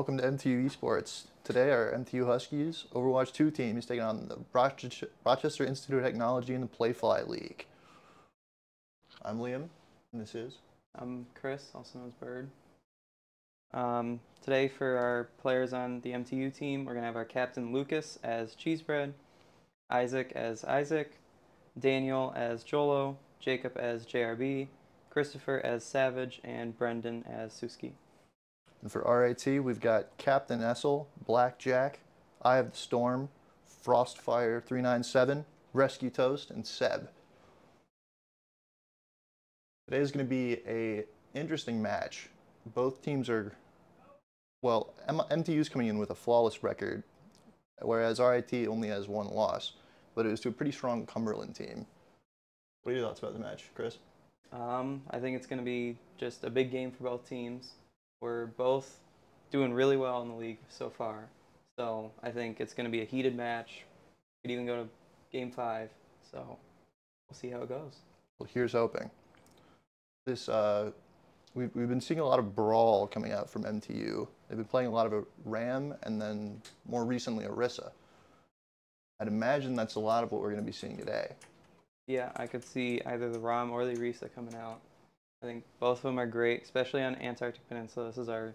Welcome to MTU Esports. Today, our MTU Huskies Overwatch 2 team is taking on the Rochester, Institute of Technology in the Playfly League. I'm Liam, and this is. I'm Chris, also known as Bird. Um, today, for our players on the MTU team, we're going to have our captain Lucas as Cheesebread, Isaac as Isaac, Daniel as Jolo, Jacob as JRB, Christopher as Savage, and Brendan as Suski. And for RAT, we've got Captain Essel, Blackjack, Eye of the Storm, Frostfire 397, Rescue Toast, and Seb. Today is going to be a interesting match. Both teams are, well, M- MTU's coming in with a flawless record, whereas RIT only has one loss, but it was to a pretty strong Cumberland team. What are your thoughts about the match, Chris? Um, I think it's going to be just a big game for both teams. We're both doing really well in the league so far. So I think it's going to be a heated match. Could even go to game five. So we'll see how it goes. Well, here's hoping. This uh, we've we've been seeing a lot of brawl coming out from MTU. They've been playing a lot of a Ram and then more recently Orisa. I'd imagine that's a lot of what we're going to be seeing today. Yeah, I could see either the Ram or the Orisa coming out. I think both of them are great, especially on Antarctic Peninsula. This is our,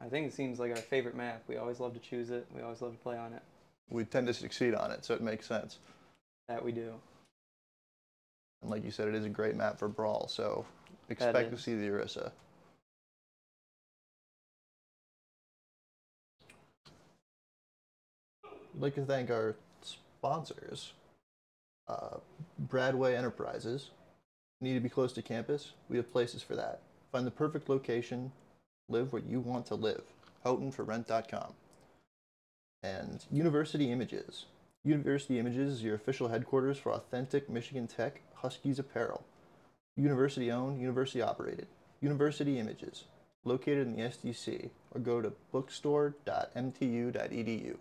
I think it seems like our favorite map. We always love to choose it. We always love to play on it. We tend to succeed on it, so it makes sense. That we do. And like you said, it is a great map for brawl, so expect to see the Orisa. I'd like to thank our sponsors, uh, Bradway Enterprises. Need to be close to campus? We have places for that. Find the perfect location, live where you want to live. HoughtonForRent.com. And University Images. University Images is your official headquarters for authentic Michigan Tech Huskies apparel. University owned, university operated. University Images, located in the SDC, or go to bookstore.mtu.edu.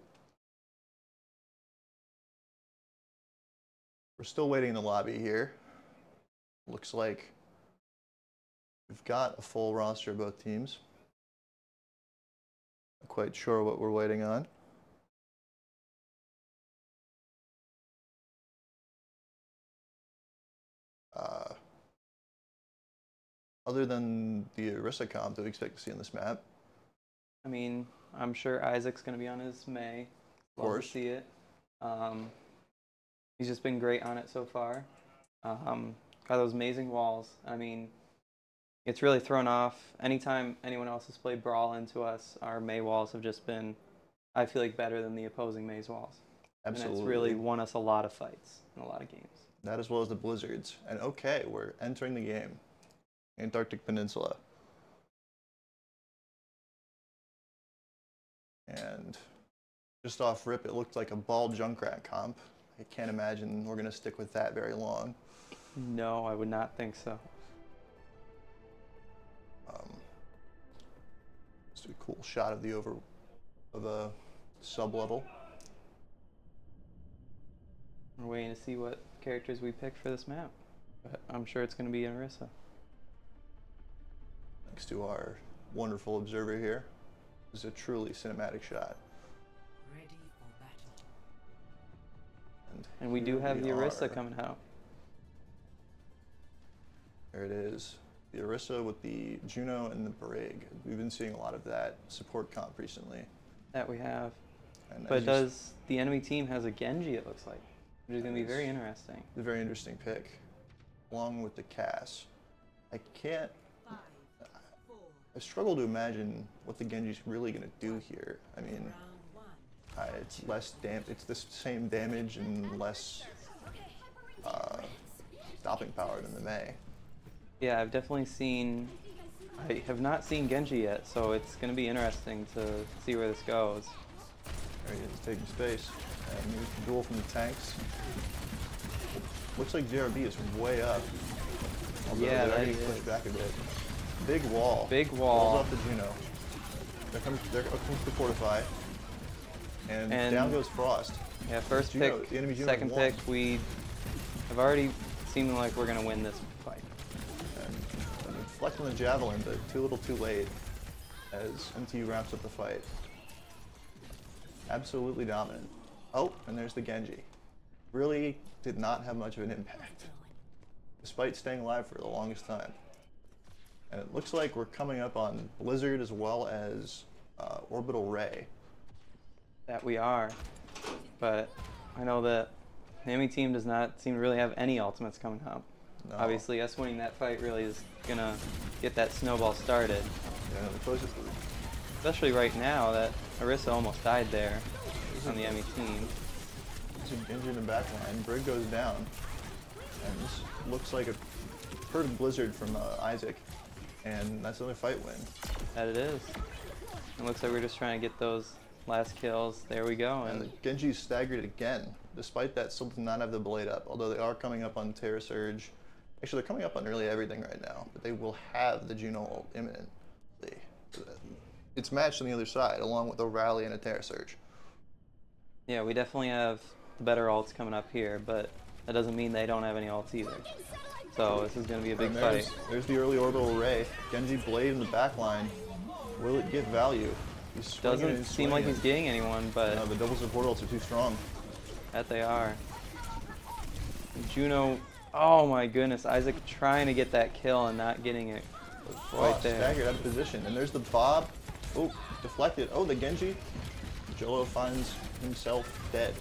We're still waiting in the lobby here. Looks like we've got a full roster of both teams. Not quite sure what we're waiting on. Uh, other than the Orisa comp that we expect to see on this map, I mean, I'm sure Isaac's going to be on his Mei. Of course. to see it. Um, he's just been great on it so far. Um, got those amazing walls. I mean, it's really thrown off. Anytime anyone else has played Brawl into us, our Mei walls have just been, I feel like, better than the opposing Mei's walls. absolutely. And it's really won us a lot of fights in a lot of games. That as well as the blizzards. And okay, we're entering the game. Antarctic Peninsula. And just off rip, it looked like a ball Junkrat comp. I can't imagine we're going to stick with that very long. No, I would not think so. Um, just a cool shot of the over of a sub level. We're waiting to see what characters we pick for this map. But I'm sure it's going to be Orisa. Next to our wonderful observer here. This is a truly cinematic shot. Ready for battle. And, And we do have we the Orisa are. coming out. There it is. The Orisa with the Juno and the Brig. We've been seeing a lot of that support comp recently. That we have. And But as you s- does the enemy team has a Genji? It looks like, which is going to be very interesting. It's a very interesting pick, along with the Cass. I can't. Five, four, I struggle to imagine what the Genji's really going to do here. I mean, uh, it's less dam. It's the same damage and less uh, stopping power than the Mei. Yeah, I've definitely seen. I have not seen Genji yet, so it's going to be interesting to see where this goes. There he is, taking space. And here's the duel from the tanks. Looks like JRB is way up. Although Yeah, they are that getting he pushed back a bit. Big wall. Big wall. wall. off the Juno. There comes, there comes the Fortify. And, And- down goes Frost. Yeah, first Juno- pick, second pick, we have already seemed like we're going to win this fight. On the Javelin, but too little too late. as MTU wraps up the fight. Absolutely dominant. Oh, and there's the Genji. Really did not have much of an impact, despite staying alive for the longest time. And it looks like we're coming up on Blizzard as well as uh, Orbital Ray. That we are. But I know that the enemy team does not seem to really have any ultimates coming up. No. Obviously, us winning that fight really is gonna get that snowball started. Yeah, the closest Especially right now that Orisa almost died there on the enemy team. There's a Genji in the back line. Brig goes down. And this looks like a perfect blizzard from uh, Isaac. And that's another fight win. That it is. It looks like we're just trying to get those last kills. There we go. And And Genji's staggered again. Despite that, still do not have the blade up. Although they are coming up on Terra Surge. Actually, they're coming up on nearly everything right now. But they will have the Juno ult imminently. It's matched on the other side, along with a rally and a Terra Surge. yeah, we definitely have the better ults coming up here, but that doesn't mean they don't have any ults either. So this is gonna be a big there's, fight. there's the early orbital ray. Genji blade in the back line. Will it get value? Doesn't seem like he's getting anyone, but No, the double support ults are too strong. that they are. Juno, oh my goodness, Isaac trying to get that kill and not getting it. Right oh, there. Staggered out of position. And there's the Bob. Oh, deflected. Oh, the Genji. Jolo finds himself dead.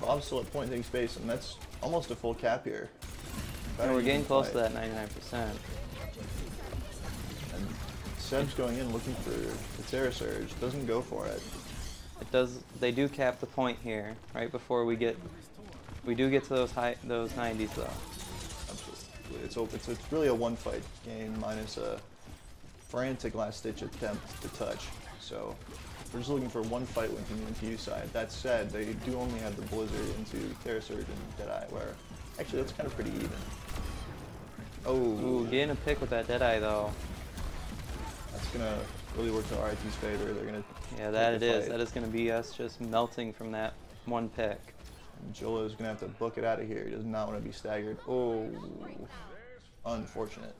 Bob's still at point taking space, and that's almost a full cap here. And we're getting close to that 99%. And Seb's going in looking for the Terra Surge. Doesn't go for it. It does. They do cap the point here, right before we get. We do get to those high, those 90s though. Absolutely. It's open. So it's really a one fight game minus a frantic last ditch attempt to touch. So we're just looking for one fight win from the MTU side. That said, they do only have the Blizzard into Terra Surge and Deadeye, where actually that's kind of pretty even. Oh, Ooh, getting a pick with that Deadeye though. that's gonna really work to RIT's favor. They're gonna Yeah, that it is. That is going to be us just melting from that one pick. And is gonna have to book it out of here. He does not want to be staggered. Oh, unfortunate.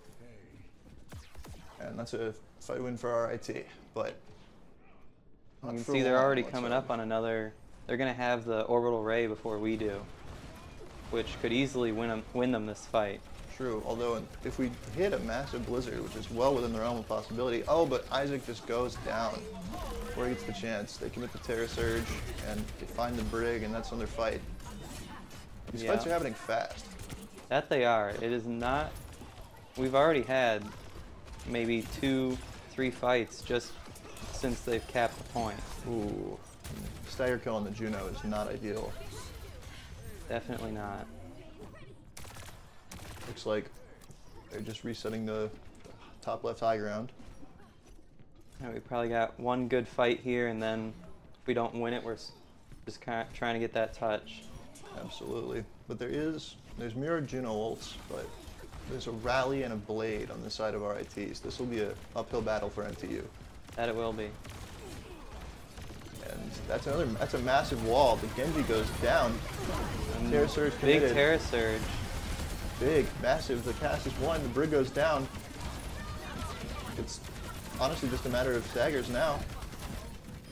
And that's a fight win for RIT, but You can see they're already coming up on another. They're going to have the orbital ray before we do, which could easily win them, win them this fight. True, although if we hit a massive blizzard, which is well within the realm of possibility. Oh, but Isaac just goes down before he gets the chance. They commit the Terra Surge and they find the Brig, and that's another fight. These fights are happening fast. That they are. It is not. We've already had maybe two, three fights just since they've capped the point. Ooh, stagger kill on the Juno is not ideal. Definitely not. Looks like they're just resetting the top left high ground. And we probably got one good fight here, and then if we don't win it, we're just kind of trying to get that touch. Absolutely. But there is, there's mirror Juno ults, but there's a rally and a blade on the side of RITs. This will be a uphill battle for MTU. That it will be. And that's another, that's a massive wall. The Genji goes down. Mm. Terra Surge Big. Terra Surge. Big, massive. The Cass is one. The Brig goes down. It's honestly just a matter of staggers now.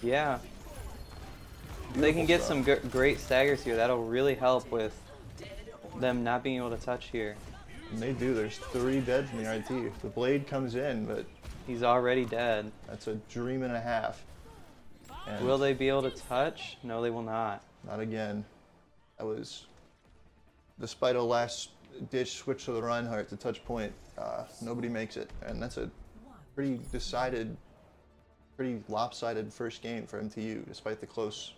Yeah. If they can get stuff. some great staggers here. That'll really help with them not being able to touch here. And they do. There's three dead from the RT. The blade comes in, but He's already dead. that's a dream and a half. And Will they be able to touch? No, they will not. Not again. That was, despite a last ditch switch to the Reinhardt to touch point, uh, nobody makes it. And that's a pretty decided, pretty lopsided first game for MTU, despite the close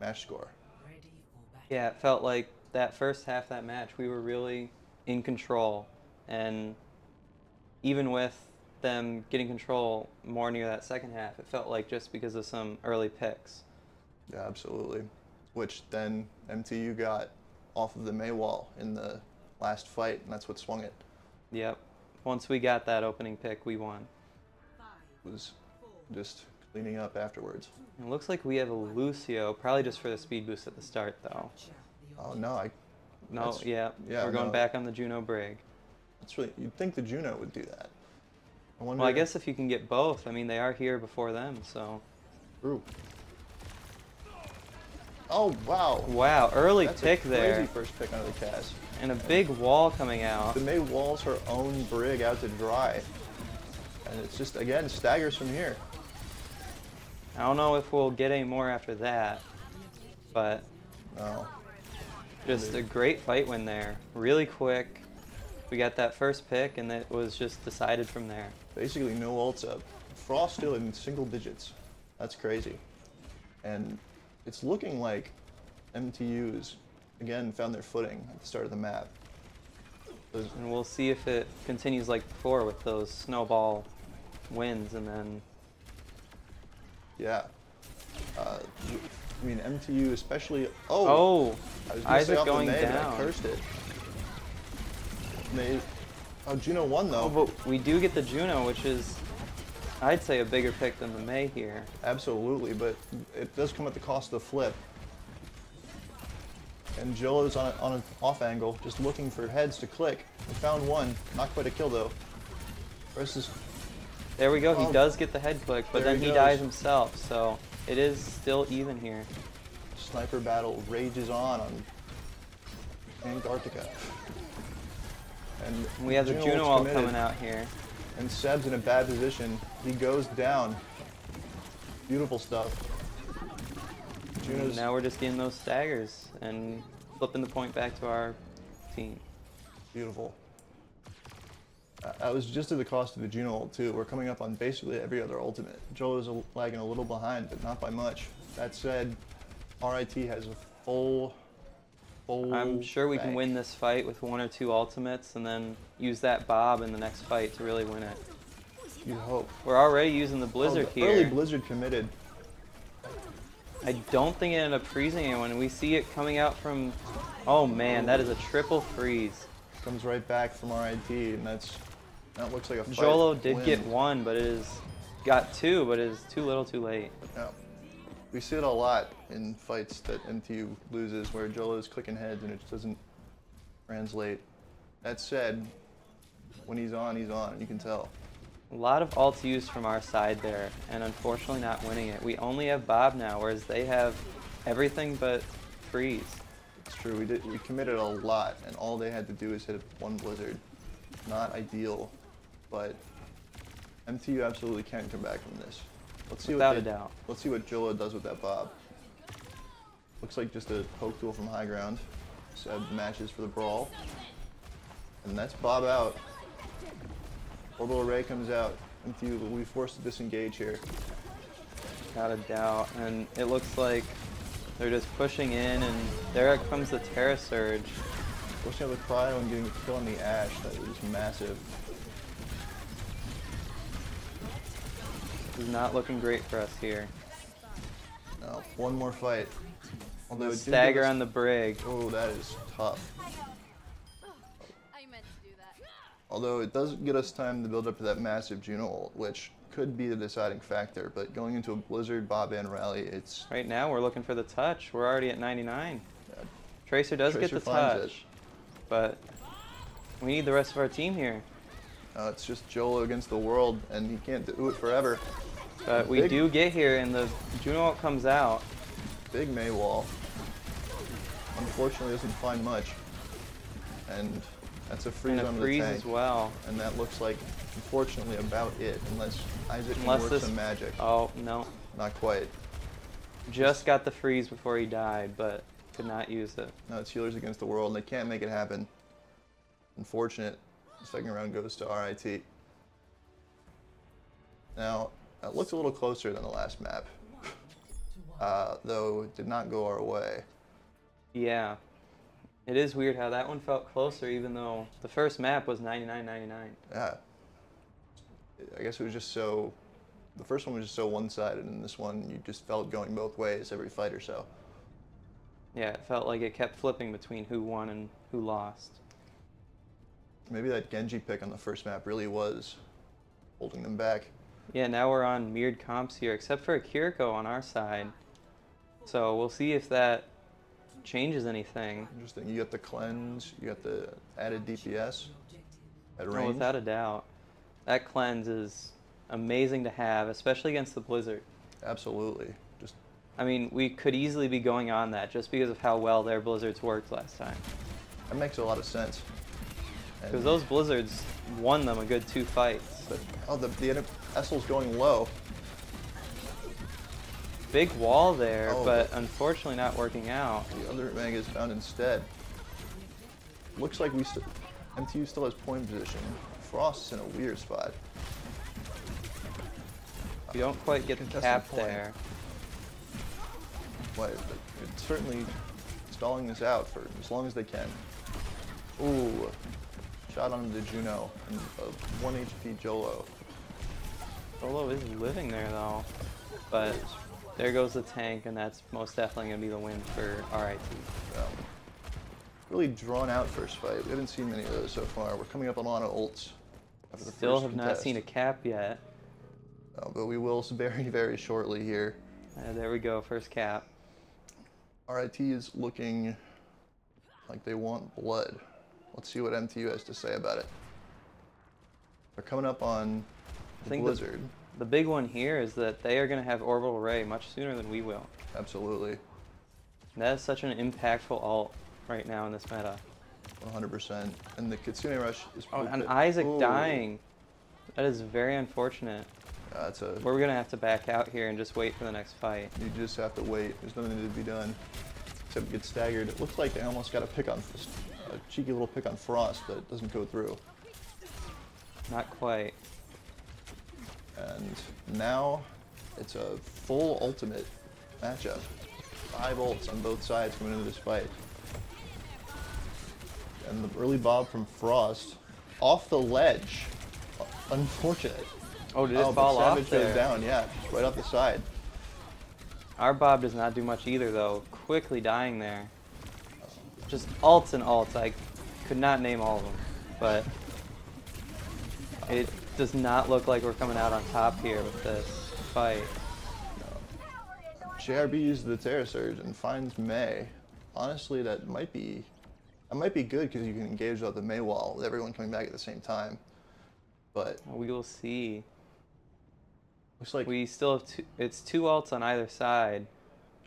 match score. Ready for battle. Yeah, it felt like that first half of that match, we were really in control. And even with them getting control more near that second half, it felt like just because of some early picks. Yeah, absolutely. Which then MTU got off of the Maywall in the last fight, and that's what swung it. Yep. Once we got that opening pick, we won. It was just cleaning up afterwards. It looks like we have a Lucio, probably just for the speed boost at the start, though. Oh no, I. No, yeah, yeah, we're going no. back on the Juno Brig. That's really. You'd think the Juno would do that. I wonder. Well, I guess if you can get both, I mean, they are here before them, so. True. Oh wow. Wow, early That's pick there. Crazy first pick under the Cass. And a big wall coming out. The Mei walls her own brig out to dry. And it's just, again, staggers from here. I don't know if we'll get any more after that, but No. just a great fight win there. Really quick. We got that first pick, and it was just decided from there. Basically, no ults up. Frost still in single digits. That's crazy. And it's looking like MTUs, again, found their footing at the start of the map. And we'll see if it continues like before with those snowball wins, and then yeah. Uh, I mean, MTU especially. Oh! oh, I was gonna say Isaac the going Mei, but I down. cursed it. Mei, oh, Juno won though. Oh, but we do get the Juno, which is, I'd say, a bigger pick than the Mei here. Absolutely, but it does come at the cost of the flip. And Jolo's on, a, on an off angle, just looking for heads to click. We found one, not quite a kill though. Versus, There we go. He Oh. does get the head click, but There then he he dies himself. So it is still even here. sniper battle rages on on Antarctica. And We have the Juno Juno ult's ult committed, coming out here. And Seb's in a bad position. He goes down. Beautiful stuff. Juno's Now we're just getting those staggers and flipping the point back to our team. Beautiful. That was just at the cost of the Juno ult too. We're coming up on basically every other ultimate. Jolo's a, lagging a little behind, but not by much. That said, RIT has a full, full. I'm sure we can win this fight with one or two ultimates and then use that Bob in the next fight to really win it. You hope. We're already using the Blizzard oh, the here. Early Blizzard committed. I don't think it ended up freezing anyone. We see it coming out from. Oh man, that is a triple freeze. Comes right back from RIT, and that's that looks like a fight Jolo did get one, but it is got two, but it is too little, too late. Yeah. We see it a lot in fights that MTU loses where Jolo's clicking heads and it just doesn't translate. That said, when he's on, he's on, and you can tell. A lot of ults used from our side there, and unfortunately not winning it. We only have Bob now, whereas they have everything but freeze. It's true, we did we committed a lot and all they had to do is hit one blizzard. Not ideal, but MTU absolutely can come back from this. Let's see Without what a doubt. Let's see what Jolo does with that Bob. Looks like just a poke tool from high ground. Seb matches for the brawl. And that's Bob out. Orbital Ray comes out. MTU will be forced to disengage here. Without a doubt. And it looks like they're just pushing in, and there comes the Terra Surge. Pushing out the cryo and getting a kill on the Ash. That That is massive. This is not looking great for us here. Now, one more fight. Although Stagger us- on the brig. Oh, that is tough. I meant to do that. Although it does get us time to build up to that massive Juno ult, which could be the deciding factor. But going into a Blizzard Bob and rally, it's Right now, we're looking for the touch. We're already at 99. uh, Tracer does Tracer get the touch, it. but we need the rest of our team here. uh, it's just Jolo against the world, and he can't do it forever. But we Big- do get here, and the Juno comes out. Big Mei wall. Unfortunately, doesn't find much, and that's a freeze and a freeze as well. And that looks like, unfortunately, about it, unless Isaac can Unless work this- some magic. Oh, no. Not quite. Just got the freeze before he died, but could not use it. No, it's healers against the world, and they can't make it happen. Unfortunate. The second round goes to RIT. Now, it looks a little closer than the last map, uh, though it did not go our way. Yeah. It is weird how that one felt closer, even though the first map was 99.99. Yeah. I guess it was just so. The first one was just so one-sided, and this one you just felt going both ways every fight or so. Yeah, it felt like it kept flipping between who won and who lost. Maybe that Genji pick on the first map really was holding them back. Yeah, now we're on mirrored comps here, except for a Kiriko on our side. So we'll see if that changes anything. Interesting. You got the cleanse, you got the added DPS at range. Oh, range. without a doubt. that cleanse is amazing to have, especially against the Blizzard. Absolutely. Just I mean, we could easily be going on that just because of how well their Blizzards worked last time. that makes a lot of sense. Because those Blizzards won them a good two fights. But oh, the the Essel's going low. Big wall there, Oh, but unfortunately not working out. The other Mega is found instead. Looks like we st- MTU still has point position. Frost's in a weird spot. We don't quite get the cap point. there. But it's certainly stalling this out for as long as they can. Ooh, shot onto the Juno and a 1 HP Jolo. Solo is living there though, but there goes the tank, and that's most definitely gonna be the win for RIT. Really drawn out first fight. We haven't seen many of those so far. We're coming up on a lot of ults. Still have not seen a cap yet. Uh, but we will very, very shortly here. Uh, there we go, first cap. RIT is looking like they want blood. Let's see what MTU has to say about it. They're coming up on I the think the- Blizzard. The big one here is that they are gonna have orbital ray much sooner than we will. Absolutely. That is such an impactful ult right now in this meta. 100%. And the Kitsune Rush is Oh, and Isaac Ooh. dying. That is very unfortunate. That's a. We're gonna have to back out here and just wait for the next fight. You just have to wait. There's nothing to be done except get staggered. It looks like they almost got a pick on, a cheeky little pick on Frost, but it doesn't go through. Not quite. And now it's a full ultimate matchup. Five ults on both sides coming into this fight. And the early bob from Frost off the ledge. Unfortunate. Oh, did it oh, fall off there? goes down, yeah, right off the side. Our Bob does not do much either, though. Quickly dying there. Just ults and ults. I could not name all of them, but it does not look like we're coming out on top here with this fight. JRB uses the Terra Surge and finds Mei. Honestly, that might be that might be good because you can engage out the Mei wall with everyone coming back at the same time. But We will see. looks like We still have two. It's two ults on either side,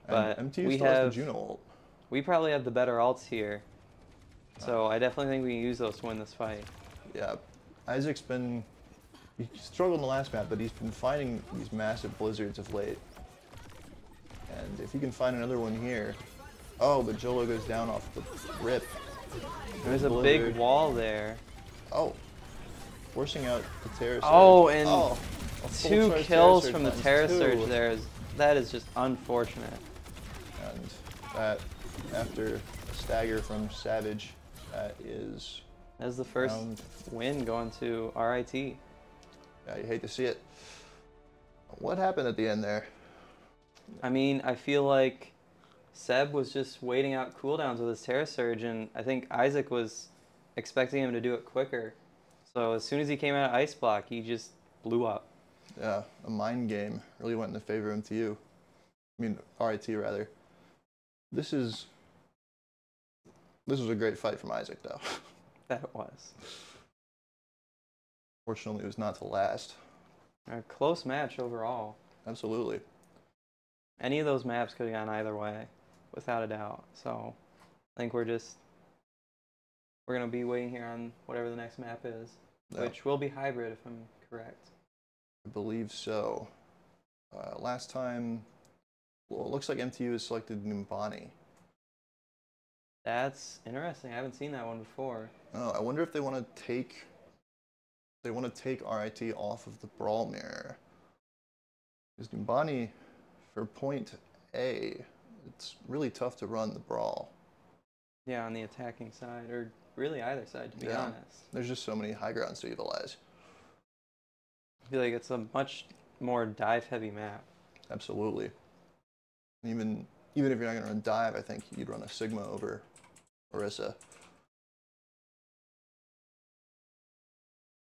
but we have has the Juno ult. we probably have the better ults here. So I definitely think we can use those to win this fight. Yeah, Isaac's been he struggled in the last map, but he's been finding these massive blizzards of late. And if he can find another one here, oh, but Jolo goes down off the rip. There's a Blizzard. big wall there. Oh, forcing out the Terra Surge. Oh, and oh, Two kills from the Terra two. Surge there is that is just unfortunate. And that, after a stagger from Savage, that is, That's the first Round. win going to RIT. Yeah, you hate to see it. What happened at the end there? I mean, I feel like Seb was just waiting out cooldowns with his Terra Surge, and I think Isaac was expecting him to do it quicker. So as soon as he came out of Ice Block, he just blew up. Yeah, a mind game really went in the favor of MTU. I mean, RIT rather. This is this was a great fight from Isaac, though. That it was. Fortunately, it was not to last. A close match overall. Absolutely. Any of those maps could have gone either way, without a doubt. So I think we're just we're gonna be waiting here on whatever the next map is, Yeah, which will be hybrid if I'm correct. I believe so. Uh, last time, well, it looks like MTU has selected Numbani. That's interesting. I haven't seen that one before. Oh, I wonder if they want to take they want to take RIT off of the brawl mirror. Because Numbani, for point A, it's really tough to run the brawl. Yeah, on the attacking side, or really either side, to be Yeah. honest. There's just so many high grounds to utilize. I feel like it's a much more dive-heavy map. Absolutely. Even even if you're not going to run dive, I think you'd run a Sigma over Orisa.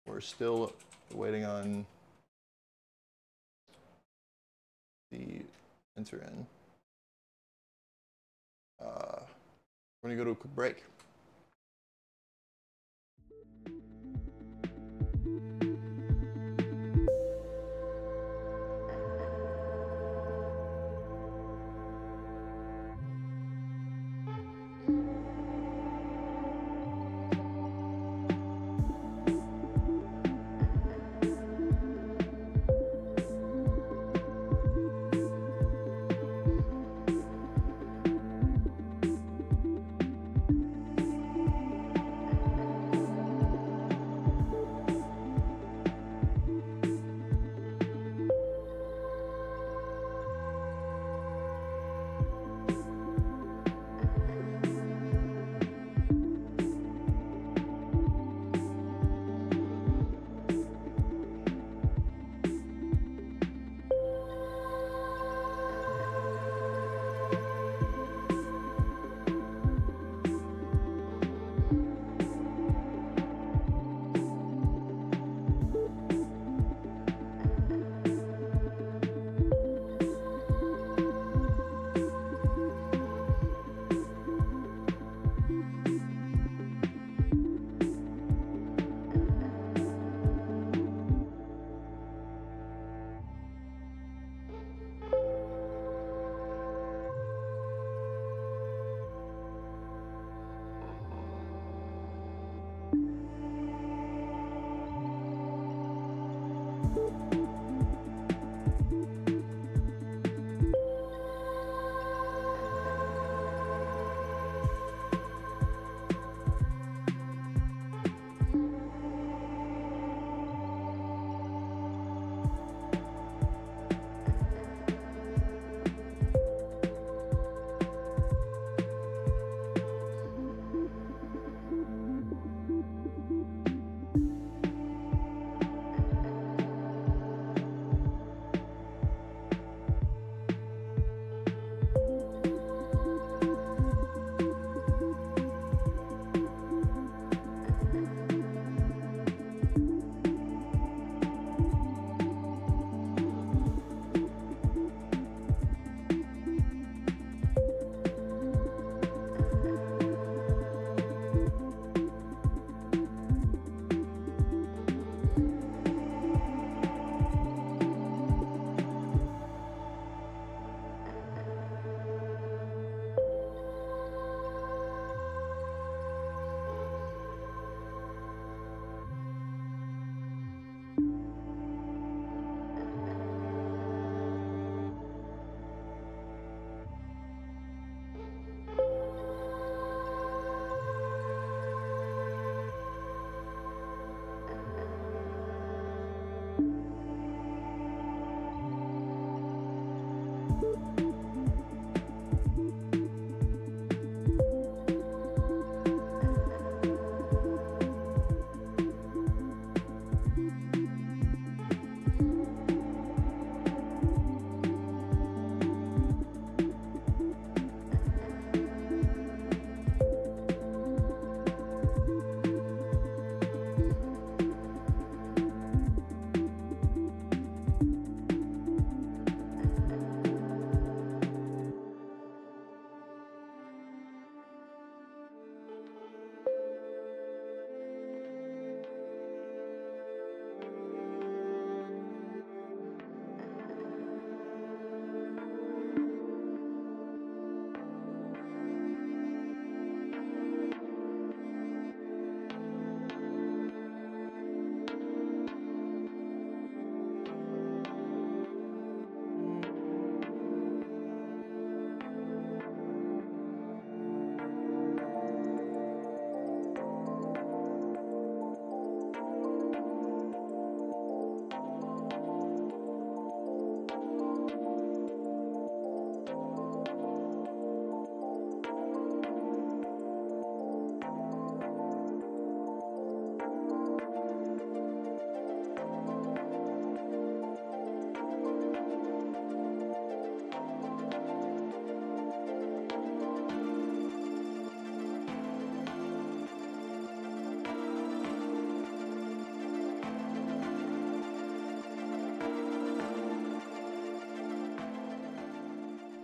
We're still waiting on the enter in. Uh, we're to go to a quick break.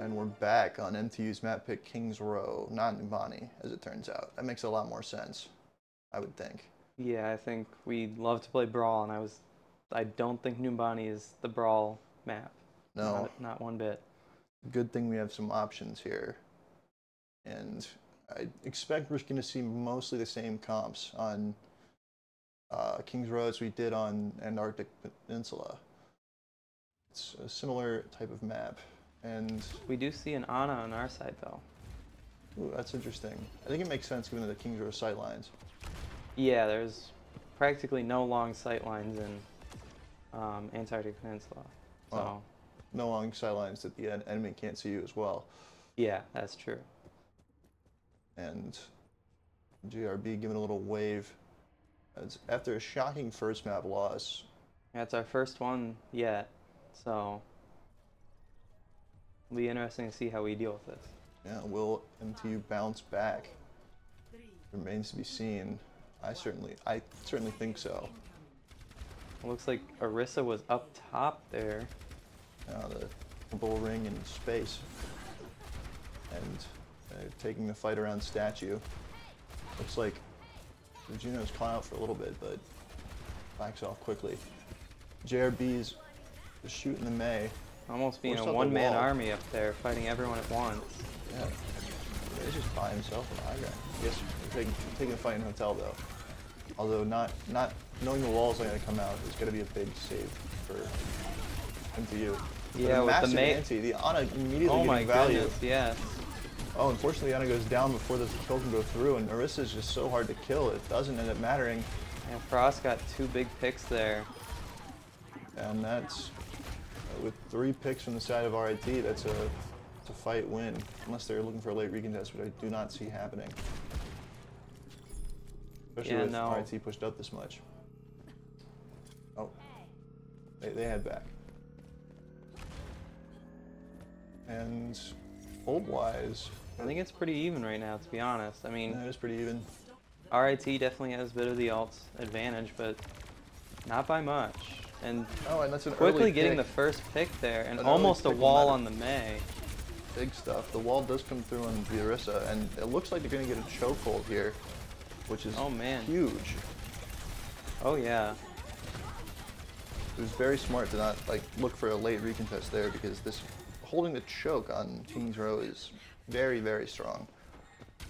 And we're back on MTU's map pick Kings Row, not Numbani, as it turns out. That makes a lot more sense, I would think. Yeah, I think we love to play Brawl, and I was, I don't think Numbani is the Brawl map. No, Not, not one bit. good thing we have some options here. And I expect we're going to see mostly the same comps on uh, Kings Row as we did on Antarctic Peninsula. It's a similar type of map. And We do see an Ana on our side though. ooh, that's interesting. I think it makes sense given the Kings Row sightlines. Yeah, there's practically no long sight lines in um, Antarctic Peninsula. So. No long sightlines that the en- enemy can't see you as well. yeah, that's true. and JRB giving a little wave. As after a shocking first map loss, That's our first one yet, so it'll be interesting to see how we deal with this. yeah, will MTU bounce back? Remains to be seen. I certainly, I certainly think so. It looks like Orisa was up top there. Now the bull ring in space, and uh, taking the fight around statue. Looks like Juno's caught out for a little bit, but backs off quickly. JRB's shooting the Mei. Almost being Forced a one-man army up there, fighting everyone at once. Yeah. He's just by himself in the high ground. Yes, taking, taking the fight in hotel though. Although not not knowing the walls are going to come out is going to be a big save for MTU. But Yeah, with the massive May- ante, the Ana immediately Oh my getting value. goodness, yes. Oh, unfortunately, Ana goes down before the kill can go through, and Orisa's just so hard to kill. It doesn't end up mattering, And Frost got two big picks there. and that's with three picks from the side of RIT. That's a, it's a fight win, unless they're looking for a late recontest, which I do not see happening. Especially Yeah, with no. RIT pushed up this much. Oh, they, they head back. And hold wise, I think it's pretty even right now, to be honest. I mean, that is pretty even. RIT definitely has a bit of the ult advantage, but not by much. And Oh, and that's an quickly early getting the first pick there, and An almost a wall on the Mei. big stuff. The wall does come through on the Orisa, and it looks like they're going to get a chokehold here, which is Oh, man. huge. Oh yeah. It was very smart to not like look for a late recontest there because this holding the choke on Kings Row is very, very strong.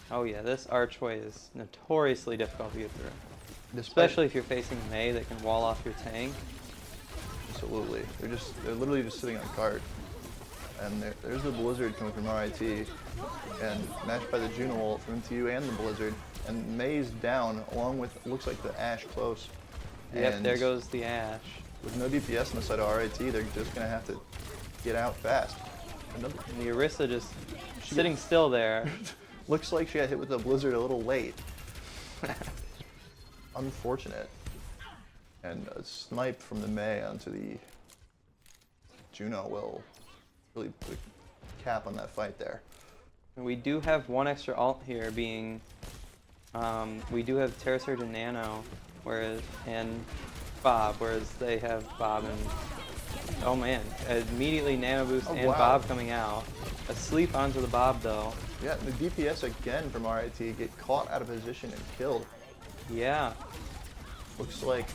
Oh yeah, this archway is notoriously difficult to get through. Despite- Especially if you're facing Mei that can wall off your tank. Absolutely, they're just they're literally just sitting on cart, and there, there's the Blizzard coming from RIT, and matched by the Juno ult from MTU and the Blizzard, and Mei's down along with looks like the Ash close. Yep, there goes the Ash. With no DPS on the side of RIT, they're just gonna have to get out fast. Another, And the Orisa just sitting still there. looks like she got hit with a blizzard a little late. Unfortunate. And a snipe from the Mei onto the Juno will really put a cap on that fight there. We do have one extra ult here being, um, we do have Terra Surge and Nano, whereas, and Bob, whereas they have Bob and, oh man, immediately Nano Boost Oh, and wow. Bob coming out. Asleep onto the Bob though. Yeah, the DPS again from RIT get caught out of position and killed. Yeah, Looks like,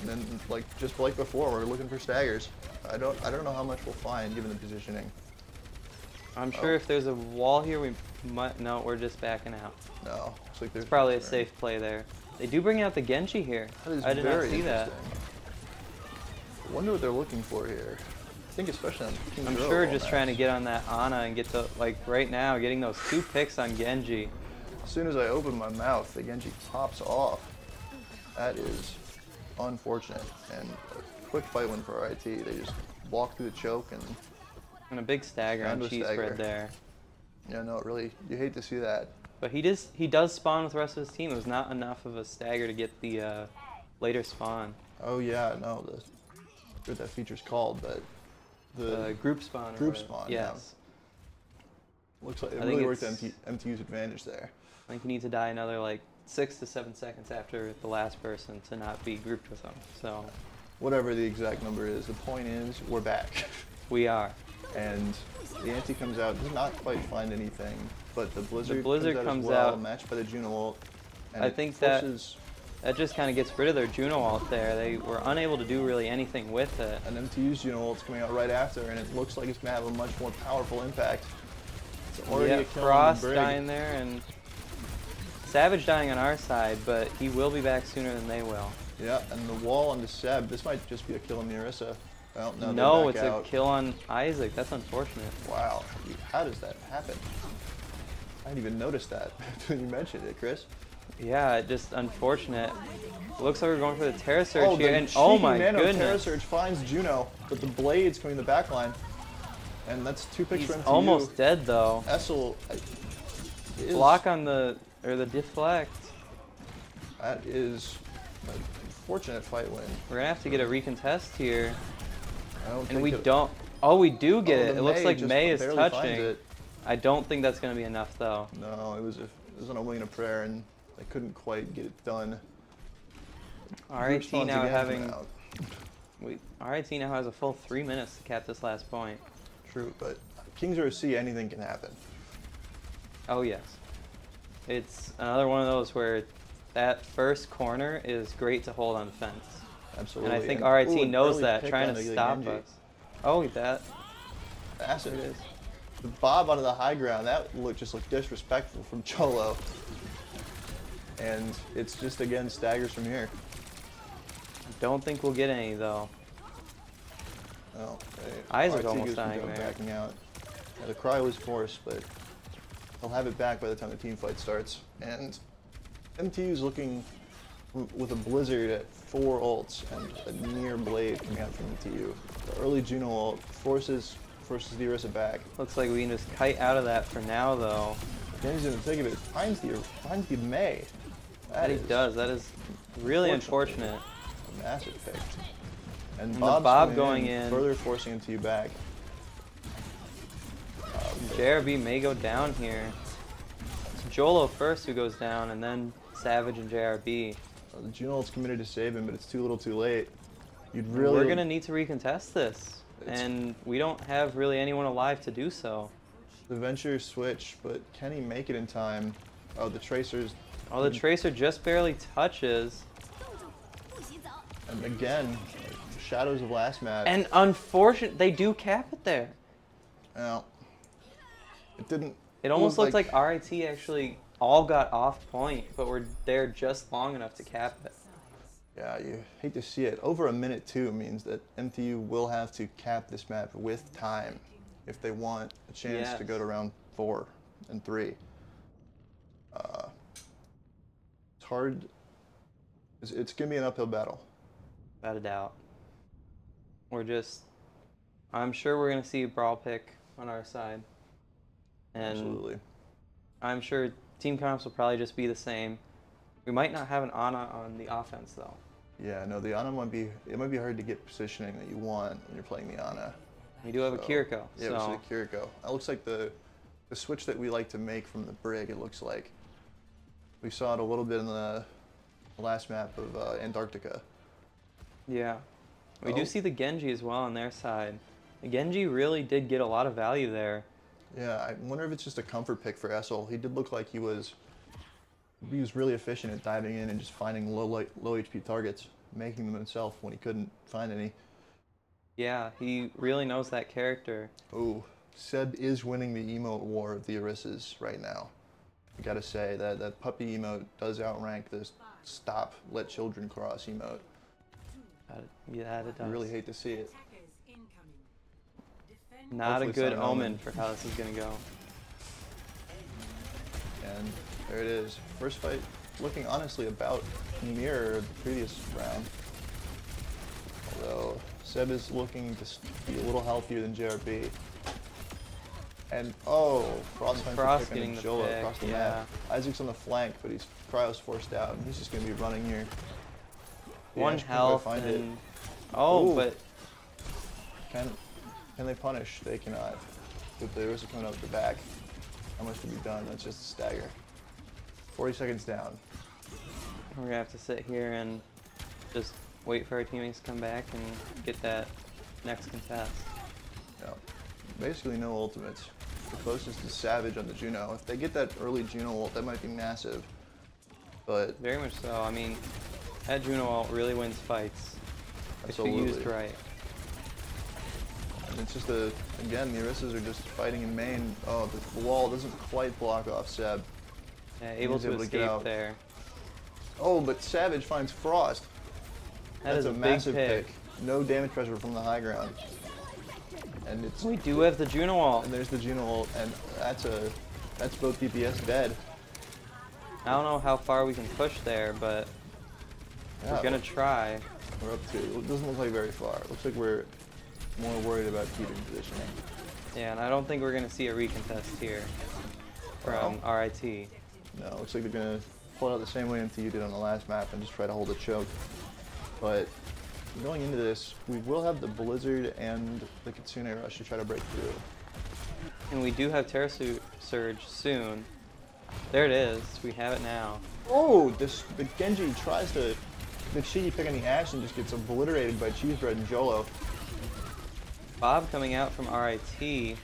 and then like just like before, we're looking for staggers. I don't, I don't know how much we'll find given the positioning. I'm sure Oh. if there's a wall here, we might, no, we're just backing out. No, looks like there's It's probably a safe play there. They do bring out the Genji here. That I did not see that. I wonder what they're looking for here. I think especially on King I'm Zero sure just trying to get on that Ana and get to, like right now, getting those two picks on Genji. As soon as I open my mouth, the Genji pops off. That is unfortunate. And a quick fight win for RIT. They just walk through the choke and And a big stagger on cheese stagger. spread there. yeah, no, really, you hate to see that. But he does he does spawn with the rest of his team. It was not enough of a stagger to get the uh, later spawn. Oh yeah, no, the what that feature's called, but the The group spawn. group spawn, yeah. Yes. looks like it I really worked to it's- MT, MTU's advantage there. I think you need to die another like six to seven seconds after the last person to not be grouped with them. So Whatever the exact number is, the point is we're back. we are. and the anti comes out, does not quite find anything, but the blizzard, blizzard comes, out, well, out. matched by the Juno ult. And I think that- That just kind of gets rid of their Juno ult there. They were unable to do really anything with it. an MTU's Juno ult's coming out right after, and it looks like it's gonna have a much more powerful impact. It's already yeah, Frost the dying there and Savage dying on our side, but he will be back sooner than they will. Yeah, and the wall on the Seb. This might just be a kill on the Orisa. Well, no, they're no, it's out. a kill on Isaac. That's unfortunate. Wow, how does that happen? I didn't even notice that until you mentioned it, Chris. Yeah, just unfortunate. Looks like we're going for the Terra Surge oh, here, and oh my nano Terra goodness, Surge finds Juno, but the blade's coming the back line. And that's two picks he's for MTU. almost dead though. Essel is, Block on the or the deflect. That is a fortunate fight win. We're gonna have to get a recontest here, I don't and think we it- don't. Oh, we do oh, get it. the It looks like Mei is touching. It. I don't think that's gonna be enough though. No, it was a, it was on a wing and a prayer, and they couldn't quite get it done. RIT now having we RIT now has a full three minutes to cap this last point. True, but Kings or C, anything can happen. Oh yes, it's another one of those where that first corner is great to hold on defense, Absolutely. and I think ooh, RIT an knows that, trying to the stop us. Oh, that. There it is. The bob onto the high ground, that looked just looked disrespectful from Jolo. And it's just again staggers from here. don't think we'll get any though. Oh, okay. Isaac almost dying there. Backing out. Yeah, the cry was forced, but they'll have it back by the time the team fight starts. And MTU's looking with a blizzard at four ults and a near blade coming out from MTU. The early Juno ult forces forces the Orisa back. Looks like we can just kite out of that for now though. In the thick of it. Finds the finds the Mei. That he does. That is really unfortunate. a massive pick. And, And the Bob going in. further forcing MTU back. JRB may go down here. It's Jolo first who goes down, and then Savage and JRB. Uh, The Juno ult's committed to save him, but it's too little, too late. You'd really. We're gonna need to recontest this, It's- and we don't have really anyone alive to do so. The Venture switch, but can he make it in time? Oh, the Tracers. Oh, the. Tracer just barely touches, And again, Shadows of Last Match. and unfortunate they do cap it there. Well, it didn't. It almost looked like, RIT actually all got off point, but were there just long enough to cap it. Yeah, you hate to see it. Over a minute two means that MTU will have to cap this map with time if they want a chance to go to round four and three. Uh, it's hard. It's, it's gonna be an uphill battle. Without a doubt. We're just. I'm sure we're gonna see a brawl pick on our side. And Absolutely. I'm sure team comps will probably just be the same. We might not have an Ana on the offense though. Yeah, no, the Ana might be it might be hard to get positioning that you want when you're playing the Ana. We do have a Kiriko, Yeah, so so the Kiriko. That looks like the the switch that we like to make from the brig. It looks like we saw it a little bit in the last map of uh, Antarctica. yeah. We Oh. do see the Genji as well on their side. The Genji really did get a lot of value there. Yeah, I wonder if it's just a comfort pick for Essel. He did look like he was he was really efficient at diving in and just finding low light, low HP targets, making them himself when he couldn't find any. Yeah, he really knows that character. Ooh, Seb is winning the emote war of the Orisas right now. I gotta say that that puppy emote does outrank this stop let children cross emote. That- yeah, it does. I really hate to see it. Attackers incoming. Defend Not a Hopefully it's good omen omen. for how this is gonna go. And there it is. First fight looking honestly about mirror the previous round. Although Seb is looking to be a little healthier than JRB. And oh, Frost finds Frost the pick getting the Jolo pick, across the yeah. map. Isaac's on the flank, but he's Cryo's forced out, and he's just gonna be running here. One go health find it. and oh, Ooh. but Can can they punish? They cannot. With the Orisa coming up the back, how much can be done? That's just a stagger. 40 seconds down. we're gonna have to sit here and just wait for our teammates to come back and get that next contest. Yeah. Basically no ultimates. The closest is Savage on the Juno. If they get that early Juno ult, that might be massive. But Very much so. I mean, that Juno ult really wins fights if you used Absolutely. right. And it's just a again the Orisas are just fighting in main. Oh, the wall doesn't quite block off Seb. Yeah, able to able escape out. there. Oh, but Savage finds Frost. That That's is a, a massive pick. pick. No damage pressure from the high ground. And it's We do have the Juno ult. and there's the Juno ult, and that's a that's both DPS dead. I don't know how far we can push there, but Yeah, we're gonna try. We're up to. It doesn't look like very far. It looks like we're more worried about keeping positioning. Yeah, and I don't think we're gonna see a recontest here from. RIT. No, looks like they're gonna pull it out the same way MTU did on the last map and just try to hold a choke. But going into this, we will have the Blizzard and the Kitsune Rush to try to break through. And we do have Terra Su- Surge soon. There it is. We have it now. Oh, this the Genji tries to the cheeky pick on the Ashe and just gets obliterated by Cheesebread and Jolo. Bob coming out from RIT.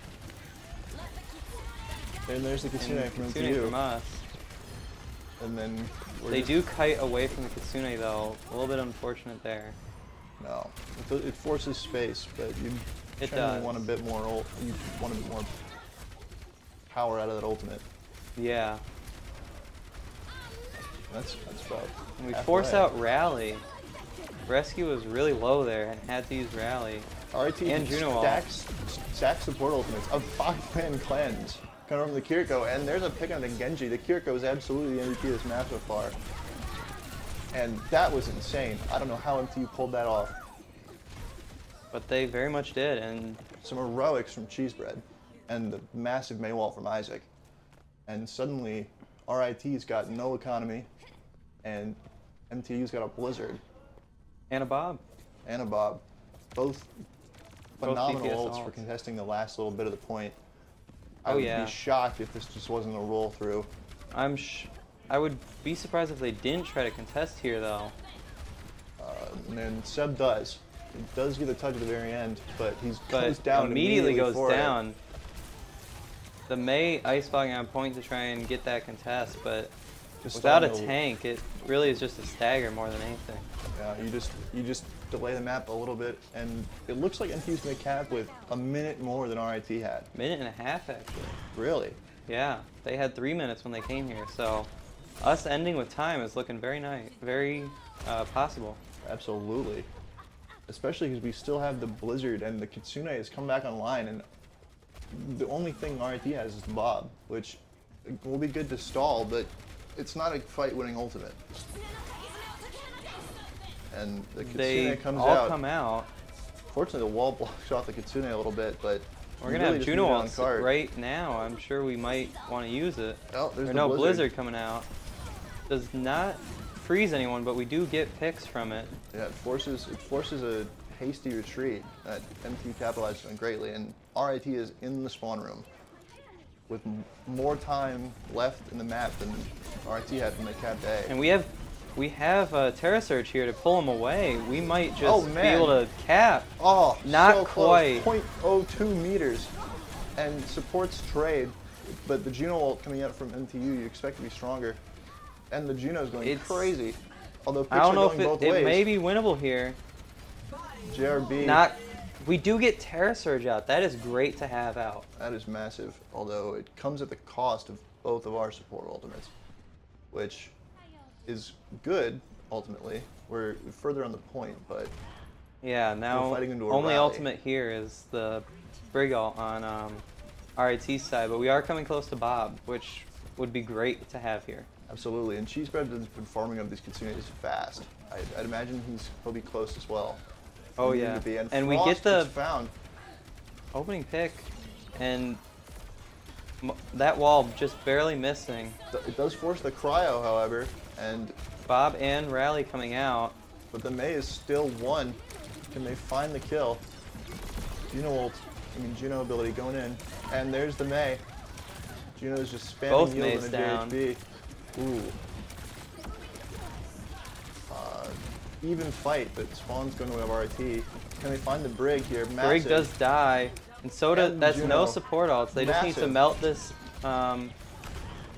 And there's the Kitsune And from Kitsune from us. And then They just- do kite away from the Kitsune though. A little bit unfortunate there. No, it, it forces space, but you It does. want a bit more. ult- You want a bit more power out of that ultimate. Yeah. That's that's about. And we force out Rally. Rescue was really low there and had to use Rally. RT and Juno stacks stacks support ultimates of five man clans coming from the Kiriko, and there's a pick on the Genji. The Kiriko is absolutely the MVP of this map so far, and that was insane. I don't know how MTU pulled that off. But they very much did and Some heroics from Cheesebread, and the massive Maywall from Isaac, and suddenly RIT's got no economy, and MTU's got a Blizzard and a Bob. and a Bob, Both phenomenal ults for contesting the last little bit of the point. I Oh, would yeah. be shocked if this just wasn't a roll through. I'm sh- I would be surprised if they didn't try to contest here though. Uh, and then Seb does. He does get a touch at the very end, but he's But goes down immediately, goes for it. down. The Mei ice fogging on point to try and get that contest, but Just without a tank, it really is just a stagger more than anything. Yeah, you just you just delay the map a little bit, and it looks like MTU's gonna cap with a minute more than RIT had. Minute and a half actually. Really? Yeah, they had three minutes when they came here, so us ending with time is looking very nice, very uh, possible. Absolutely. Especially because we still have the Blizzard and the Kitsune has come back online, and the only thing RIT has is the Bob, which will be good to stall, but it's not a fight-winning ultimate. And the Kitsune They comes all out. come out. Fortunately, the wall blocks off the Kitsune a little bit, but We're gonna really have Juno on card. right now. I'm sure we might want to use it. Oh, there's or the no, blizzard. blizzard coming out. Does not freeze anyone, but we do get picks from it. Yeah, it forces it forces a hasty retreat that MT capitalized on greatly, and RIT is in the spawn room with m- more time left in the map than RIT had when they capped A. And we have we have uh, Terra Surge here to pull him away. We might just Oh, be able to cap. oh, not so quite. 0.02 meters, and supports trade, but the Juno ult coming out from MTU you expect to be stronger, and the Juno's going It's- crazy. Although I don't know going if both it, it ways. may be winnable here. JRB. Not. We do get Terra Surge out. That is great to have out. That is massive, although it comes at the cost of both of our support ultimates, which is good ultimately. We're further on the point, but Yeah, now fighting into a only rally. ultimate here is the Brig ult on um, RIT side, but we are coming close to Bob, which would be great to have here. absolutely. And Cheesebread has been farming up these Kitsunes fast. I, I'd imagine he's he'll be close as well. Oh needed yeah, be. And, and we get the found. opening pick, and m- that wall just barely missing. It does force the cryo, however, and Bob and Rally coming out. but the Mei is still one. Can they find the kill? Juno ult, I mean Juno ability going in, and there's the Mei. Juno's just spamming Both yield Meis in a down. Ooh. Uh, even fight, but Spawn's going to have RT. Can they find the Brig here? Massive. Brig does die, and so does that's Juno. no support ults. They just need to melt this um,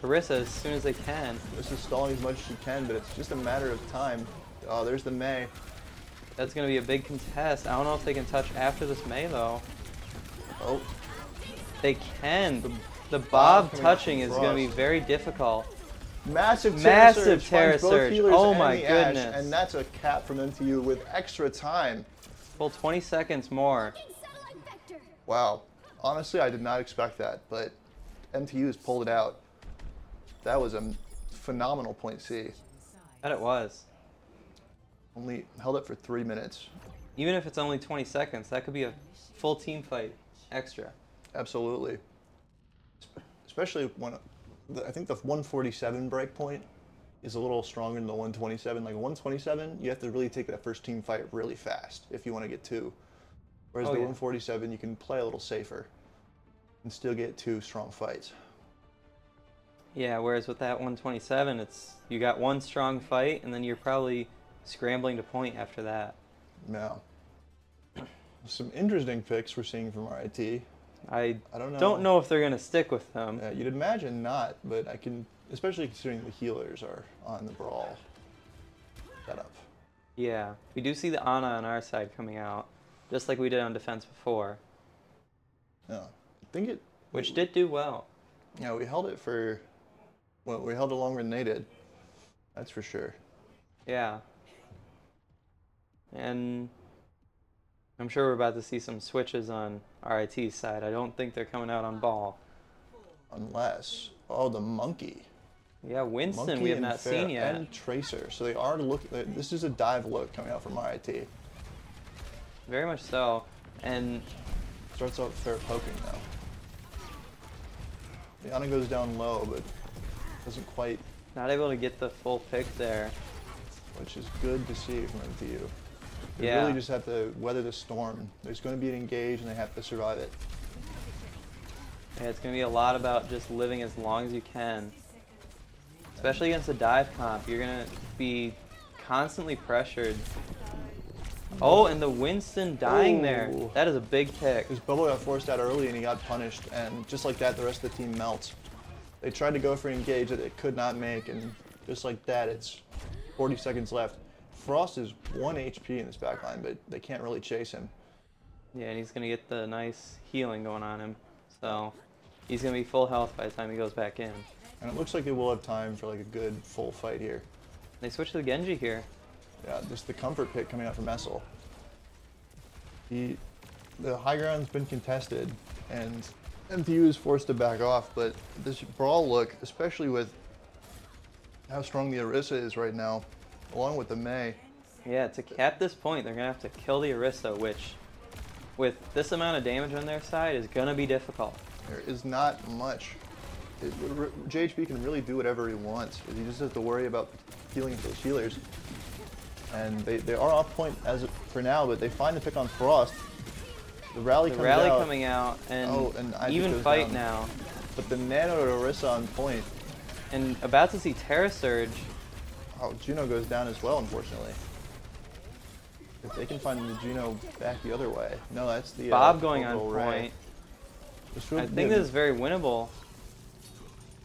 Orisa as soon as they can. This is stalling as much as she can, but it's just a matter of time. Oh, there's the Mei. That's gonna be a big contest. I don't know if they can touch after this Mei though. Oh, They can. The The, Bob Bob coming out touching is gonna be very difficult. massive Terra Massive Surge Terra Surge. Oh and my the Ashe, goodness. and that's a cap from MTU with extra time. Full 20 seconds more. Wow. Honestly, I did not expect that, but MTU has pulled it out. That was a phenomenal point C. That it was. Only held it for three minutes. Even if it's only 20 seconds, that could be a full team fight extra. Absolutely. Especially when I think the 147 break point is a little stronger than the 127. Like 127, you have to really take that first team fight really fast if you want to get two. Whereas Oh, the yeah. 147, you can play a little safer and still get two strong fights. Yeah, whereas with that 127, it's you got one strong fight and then you're probably scrambling to point after that. Now, some interesting picks we're seeing from RIT. I I don't know. don't know if they're gonna stick with them. Uh, you'd imagine not, but I can, especially considering the healers are on the brawl setup. Yeah, we do see the Ana on our side coming out, just like we did on defense before, Yeah, I think it. which did do well. Yeah, we held it for. Well, we held it longer than they did. That's for sure. Yeah. And I'm sure we're about to see some switches on RIT's side. I don't think they're coming out on ball. Unless, oh, the monkey. Yeah, Winston monkey we have and not seen yet. And Tracer. So they are looking. This is a dive look coming out from RIT. Very much so. And Starts out fair poking now. Liana goes down low, but doesn't quite, not able to get the full pick there. which is good to see from MTU. They Yeah. really just have to weather the storm. There's going to be an engage, and they have to survive it. Yeah, it's going to be a lot about just living as long as you can. Especially against a dive comp. You're going to be constantly pressured. Oh, and the Winston dying there. That is a big pick. His bubble got forced out early and he got punished, and just like that, the rest of the team melts. They tried to go for an engage that it could not make, and just like that, it's 40 seconds left. Frost is 1 HP in this backline, but they can't really chase him. Yeah, and he's going to get the nice healing going on him. So he's going to be full health by the time he goes back in. And it looks like they will have time for like a good full fight here. They switch to the Genji here. Yeah, just the comfort pick coming out from Essel. He, the high ground's been contested, and MTU is forced to back off. But this brawl look, especially with how strong the Orisa is right now, along with the Mei, Yeah, to cap this point, they're going to have to kill the Orisa, which with this amount of damage on their side is gonna be difficult. There is not much. It, JHP can really do whatever he wants. He just has to worry about healing those healers. And they, they are off point as for now, but they find the pick on Frost. The rally The comes rally out, coming out and, Oh, and even fight down. now. but the Nano to Orisa on point. And about to see Terra Surge. Oh, Juno goes down as well, unfortunately. If they can find the Juno back the other way. No, that's the uh, Bob going on Orbital point. This I think be- this is very winnable.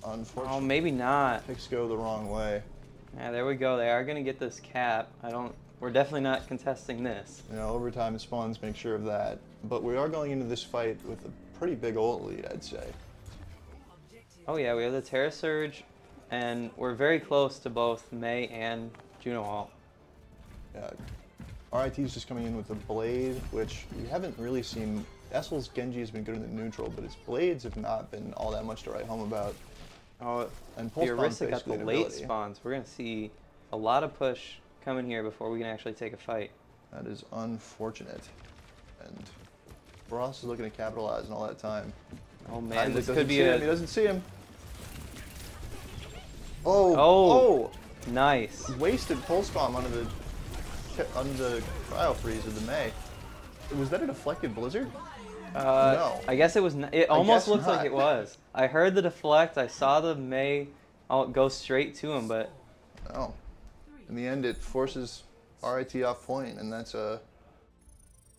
Unfortunately, Oh, maybe not. picks go the wrong way. Yeah, there we go. They are gonna get this cap. I don't. We're definitely not contesting this. You know, overtime spawns make sure of that. But we are going into this fight with a pretty big ult lead, I'd say. Oh yeah, we have the Terra Surge, and we're very close to both Mei and Juno ult. Yeah. RIT is just coming in with a blade, which we haven't really seen. Essel's Genji has been good in the neutral, but his blades have not been all that much to write home about. Oh, And the pulse bomb's Orisa got the late ability. spawns. We're gonna see a lot of push coming here before we can actually take a fight. That is unfortunate. And Ross is looking to capitalize on all that time. Oh man, Isaac this could be see him. He doesn't see him. Oh, Oh. nice. oh! Wasted pulse bomb under the under the cryo freeze of the Mei. Was that a deflected blizzard? Uh, No. I guess it was. It almost looks like it was. I heard the deflect. I saw the Mei all go straight to him, but No. In the end, it forces RIT off point, and that's a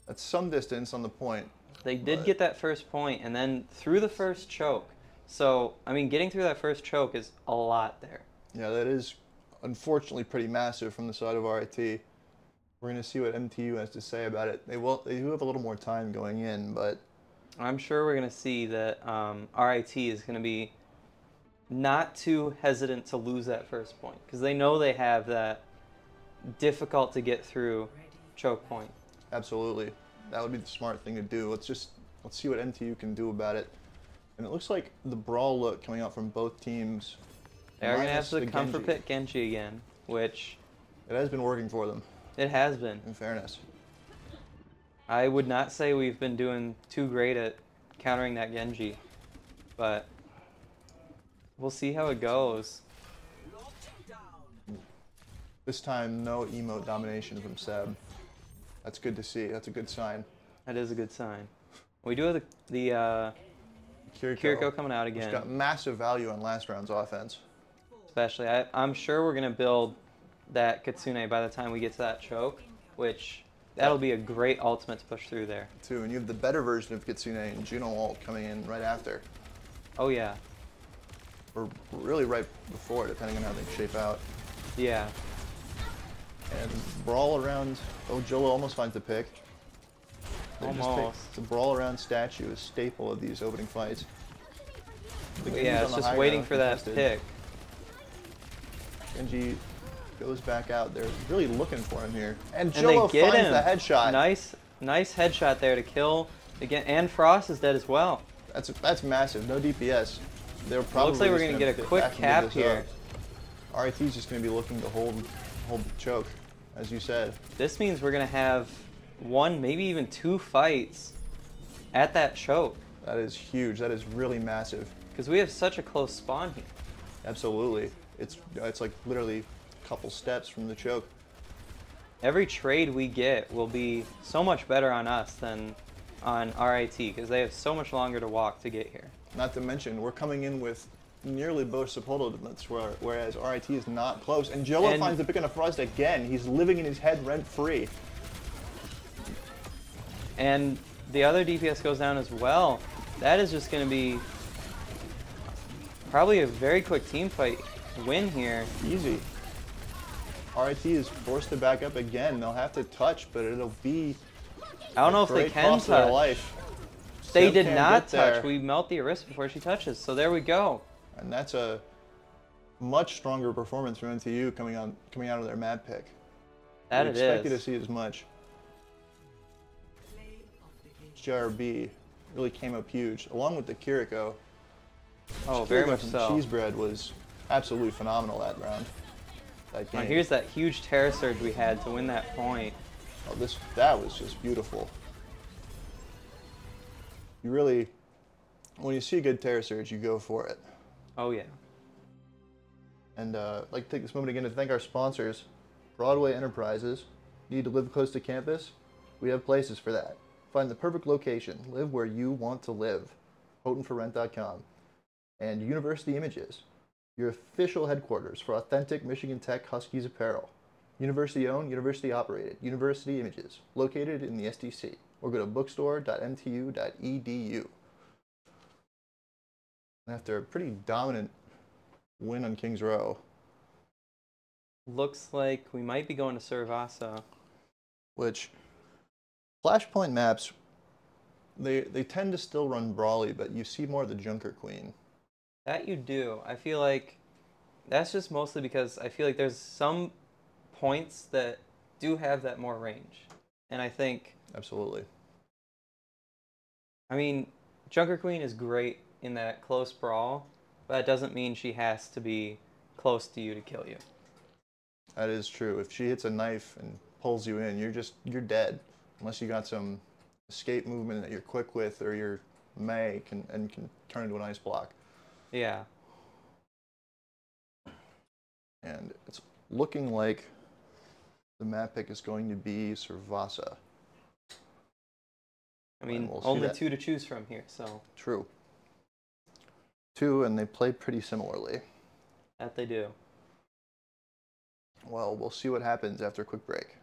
that's some distance on the point. They did But- get that first point, and then through the first choke. So I mean, getting through that first choke is a lot there. Yeah, that is unfortunately pretty massive from the side of RIT. We're gonna see what MTU has to say about it. They will. They do have a little more time going in, but I'm sure we're gonna see that um, RIT is gonna be not too hesitant to lose that first point because they know they have that difficult to get through choke point. absolutely, that would be the smart thing to do. Let's just let's see what MTU can do about it. And it looks like the brawl look coming out from both teams. They are gonna have to the comfort Genji. pit Genji again, which It has been working for them, it has been. in fairness. I would not say we've been doing too great at countering that Genji, but we'll see how it goes. This time, no emote domination from Seb. That's good to see. That's a good sign. That is a good sign. We do have the, the uh, Kiriko, Kiriko coming out again, got massive value on last round's offense. especially. I, I'm sure we're gonna build that Kitsune by the time we get to that choke, which that'll be a great ultimate to push through there. too, and you have the better version of Kitsune and Juno ult coming in right after, Oh yeah, or really right before, depending on how they shape out. yeah. And brawl around. Oh, Jolo almost finds the pick. They just take- Almost. the brawl around statue is staple of these opening fights. The yeah, it's just waiting for that contested. pick. Genji goes back out. They're really looking for him here, and And Jolo they get finds him. the headshot. Nice, nice headshot there to kill again. And Frost is dead as well. That's that's massive. No DPS. They're probably. Looks like we're just gonna get a quick back and give cap here. up. RIT's just gonna be looking to hold hold the choke, as you said. This means we're gonna have one, maybe even two fights at that choke That is huge. That is really massive. because we have such a close spawn here. Absolutely. It's it's like literally a couple steps from the choke. Every trade we get will be so much better on us than on RIT because they have so much longer to walk to get here. Not to mention, we're coming in with nearly both support ultimates, where, whereas RIT is not close. And Jolo And- finds the pick on a Frost again. He's living in his head rent free. And the other DPS goes down as well. That is just going to be probably a very quick team fight win here. Easy. RIT is forced to back up again. They'll have to touch, but it'll be I don't know if they can cost of their touch. life. They Seb did not get there, touch. We melt the Orisa before she touches. So there we go. And that's a much stronger performance from MTU coming on coming out of their map pick. That we it expected is. to see as much. JRB really came up huge, along with the Kiriko. Oh, very much so. Cheesebread was absolutely phenomenal that round. That Now game. here's that huge Terra Surge we had to win that point. oh, this that was just beautiful. you really, when you see a good Terra Surge, you go for it. Oh yeah. And uh, I'd like to take this moment again to thank our sponsors, Broadway Enterprises. Need to live close to campus? We have places for that. Find the perfect location. Live where you want to live. HoughtonForRent.com. And University Images, your official headquarters for authentic Michigan Tech Huskies apparel. University owned, university operated. University Images, located in the SDC. Or go to bookstore.mtu.edu. After a pretty dominant win on Kings Row, Looks like we might be going to Suravasa. which Flashpoint maps they they tend to still run Brawly, but you see more of the Junker Queen. That you do. I feel like that's just mostly because I feel like there's some points that do have that more range. And I think, Absolutely. I mean, Junker Queen is great in that close brawl, but that doesn't mean she has to be close to you to kill you. That is true. If she hits a knife and pulls you in, you're just you're dead. Unless you got some escape movement that you're quick with or your Mei can and can turn into an ice block. Yeah. And it's looking like the map pick is going to be Suravasa. I mean, we'll only two to choose from here, so True. Two, and they play pretty similarly. that they do. Well, we'll see what happens after a quick break.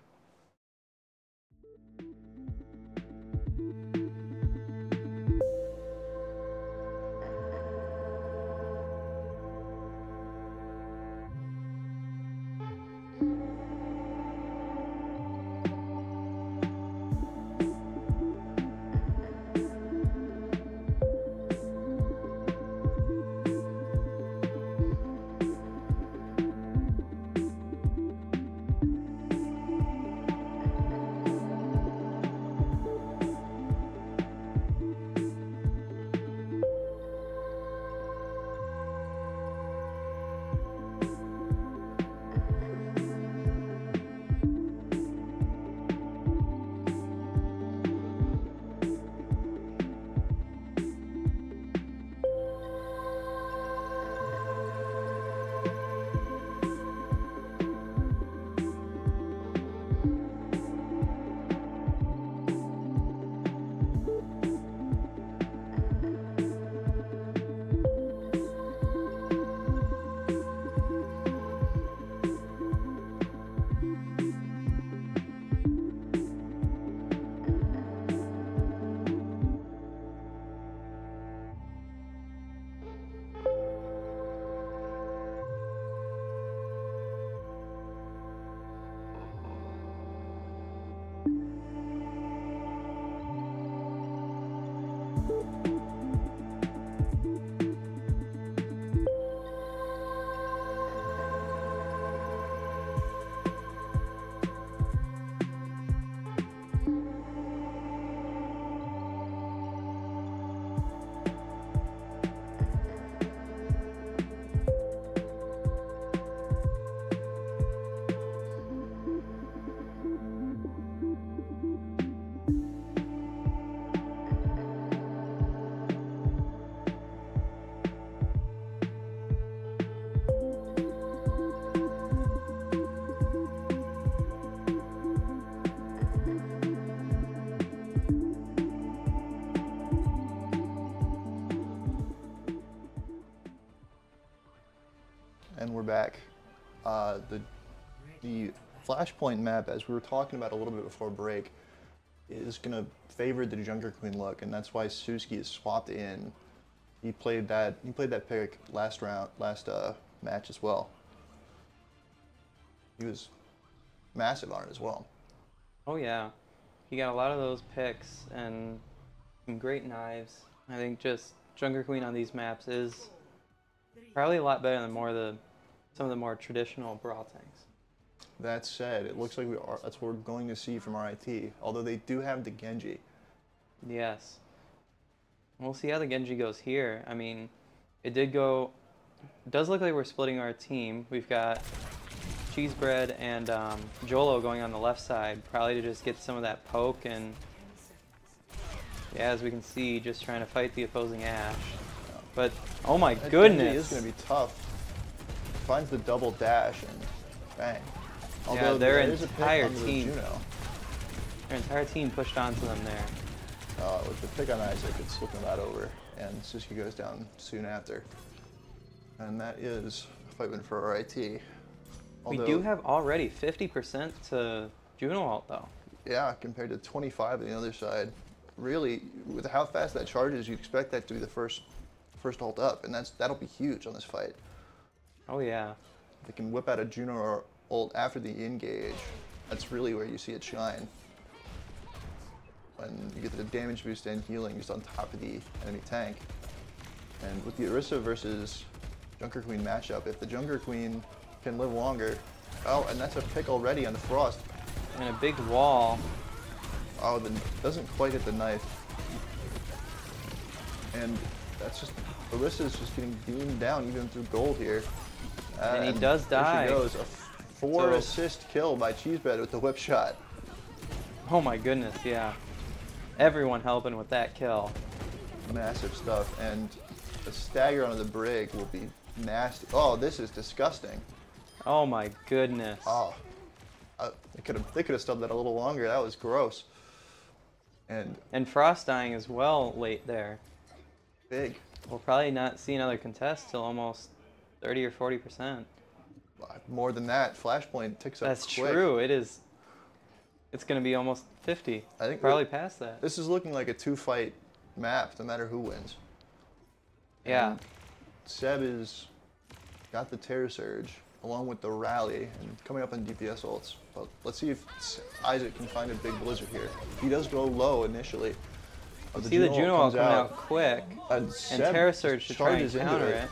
Flashpoint map, as we were talking about a little bit before break, is going to favor the Junker Queen look, and that's why Suski is swapped in. He played that. He played that pick last round, last uh, match as well. He was massive on it as well. Oh yeah, he got a lot of those picks and some great knives. I think just Junker Queen on these maps is probably a lot better than more of the some of the more traditional brawl tanks. That said, it looks like we are. That's what we're going to see from RIT. Although they do have the Genji. Yes. We'll see how the Genji goes here. I mean, it did go. It does look like we're splitting our team. We've got Cheesebread and um, Jolo going on the left side, probably to just get some of that poke and Yeah, as we can see, just trying to fight the opposing Ashe. But oh my That goodness! is going to be tough. Finds the double dash and bang. Their there is a pick entire team. Juno. Their entire team pushed onto them there. Uh, with the pick on Isaac, it's looking that over, and Suski goes down soon after. And that is a fight win for RIT. we Although- do have already 50% to Juno ult though. Yeah, compared to 25 on the other side. Really, with how fast that charges, you'd expect that to be the first first ult up, and that's that'll be huge on this fight. Oh yeah. They can whip out a Juno or ult after the engage, that's really where you see it shine. When you get the damage boost and healing just on top of the enemy tank. And with the Orisa versus Junker Queen matchup, if the Junker Queen can live longer, oh, and that's a pick already on the Frost. And a big wall. Oh, the doesn't quite hit the knife. And that's just Orisa's just getting beamed down even through gold here. And he does die. There she goes. Four So- assist kill by Cheesebread with the whip shot. Oh my goodness, yeah. Everyone helping with that kill. Massive stuff. And a stagger onto the brig will be nasty. Oh, this is disgusting. Oh my goodness. Oh, uh, they could have they could have stubbed that a little longer. That was gross. And And Frost dying as well late there. big. We'll probably not see another contest till almost 30 or 40%. Uh, More than that, Flashpoint ticks up That's quick. true. It is. It's going to be almost 50. I think probably past that. This is looking like a two-fight map, no matter who wins. Yeah. And Seb is got the Terra Surge along with the Rally and coming up on DPS ults. But let's see if Isaac can find a big blizzard here. He does go low initially. but See the Juno comes coming out, quick. And, And Terra Surge to try and counter it.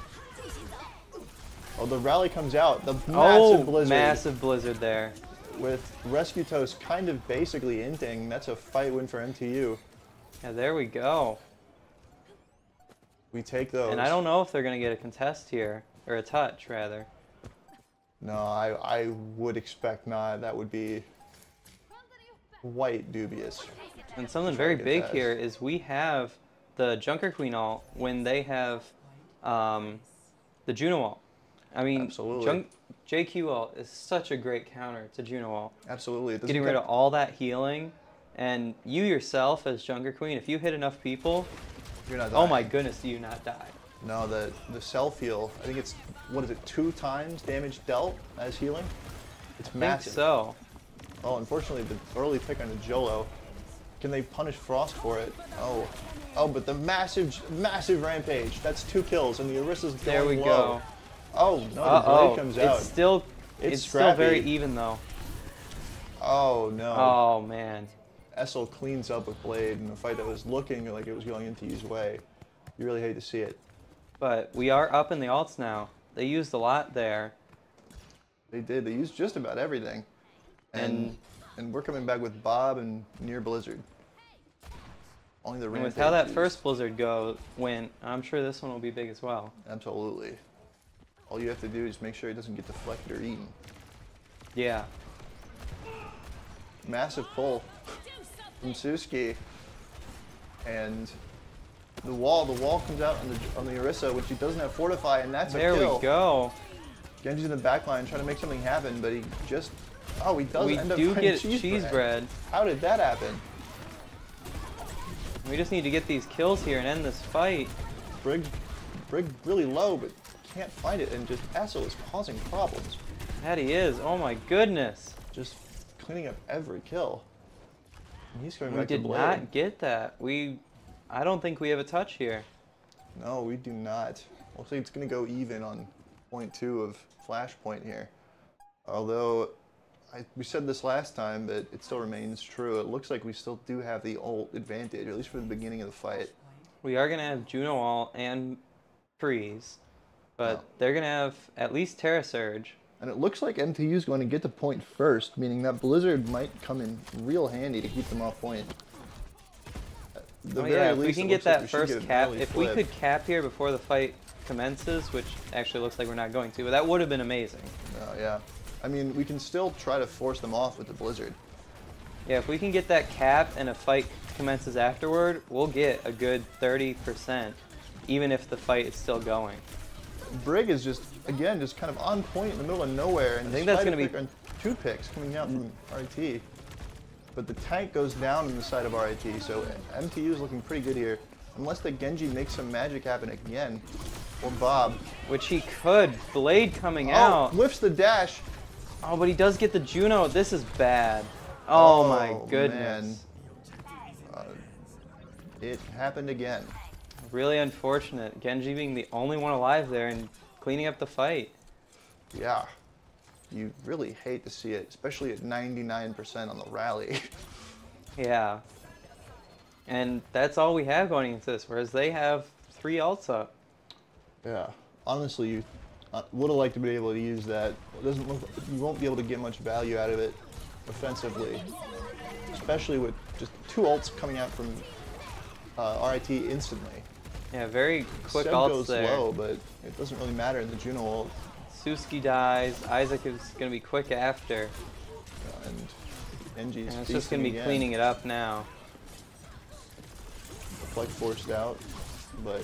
Oh, the Rally comes out. The massive Oh, blizzard massive blizzard there. with Rescue Toast kind of basically inting. That's a fight win for MTU. Yeah, there we go. We take those. And I don't know if they're going to get a contest here. Or a touch, rather. No, I, I would expect not. That would be quite dubious. And something very big that. here is we have the Junker Queen ult when they have um, the Juno ult. I mean, Absolutely. Junk, JQ is such a great counter to Juno ult. Absolutely. Getting rid of all that healing, and you yourself as Junker Queen, if you hit enough people, You're not oh my goodness, do you not die? No, the the self heal. I think it's what is it? Two times damage dealt as healing. It's I think massive. so. Oh, unfortunately, the early pick on the Jolo. Can they punish Frost for it? Oh, oh, but the massive, massive rampage. That's two kills, and the Orisa's There we going go. Oh no, the Uh blade oh. comes out. It's still It's it's, still very even though. Oh no. Oh man. Essel cleans up with Blade in a fight that was looking like it was going into his way. You really hate to see it. But we are up in the ults now. They used a lot there. They did. They used just about everything. And And- and we're coming back with Bob and near Blizzard. Only the And with how that used. first Blizzard go went, I'm sure this one will be big as well. Absolutely. All you have to do is make sure it doesn't get deflected or eaten. Yeah. Massive pull from Suski. And the wall, the wall comes out on the on the Orisa, which he doesn't have fortify, and that's There a kill. There we go. Genji's in the back line trying to make something happen, but he just oh he does we end up do get cheese, cheese bread. bread. How did that happen? We just need to get these kills here and end this fight. Brig, Brig really low, but can't find it, and just Essel is causing problems. That he is. Oh my goodness. Just cleaning up every kill. And he's going We back did to Blade. We did not get that. We, I don't think we have a touch here. No, we do not. Looks like it's going to go even on point two of Flashpoint here. Although, I, we said this last time, but it still remains true. It looks like we still do have the ult advantage, at least for the beginning of the fight. We are gonna have Juno All and Freeze, but they're gonna have at least Terra Surge. And it looks like MTU is going to get the point first, meaning that Blizzard might come in real handy to keep them off point. The Oh yeah, if we can get looks like that first cap, if we could cap here before the fight commences, which actually looks like we're not going to, but that would have been amazing. Oh, yeah. I mean, we can still try to force them off with the Blizzard. Yeah, if we can get that cap and a fight commences afterward, we'll get a good 30%, even if the fight is still going. Brig is just again just kind of on point in the middle of nowhere, and I think that's gonna be- Pick are two picks coming out from mm. RIT. But the tank goes down on the side of RIT, so MTU is looking pretty good here. Unless the Genji makes some magic happen again, or Bob. Which he could. Blade coming Oh, out. whiffs the dash. Oh, but he does get the Juno. This is bad. Oh, Oh, my goodness. Uh, it happened again. Really unfortunate. Genji being the only one alive there and cleaning up the fight. Yeah. You really hate to see it, especially at 99% on the rally. Yeah. And that's all we have going into this, whereas they have three ults up. Yeah, honestly, you would have liked to be able to use that. It doesn't look. You won't be able to get much value out of it offensively, especially with just two ults coming out from uh, RIT instantly. Yeah, very quick Seb ults goes there. low, but it doesn't really matter in the Juno ult. Suski dies. Isaac is going to be quick after. And Genji's And it's just going to be again. cleaning it up now. Fleck forced out, but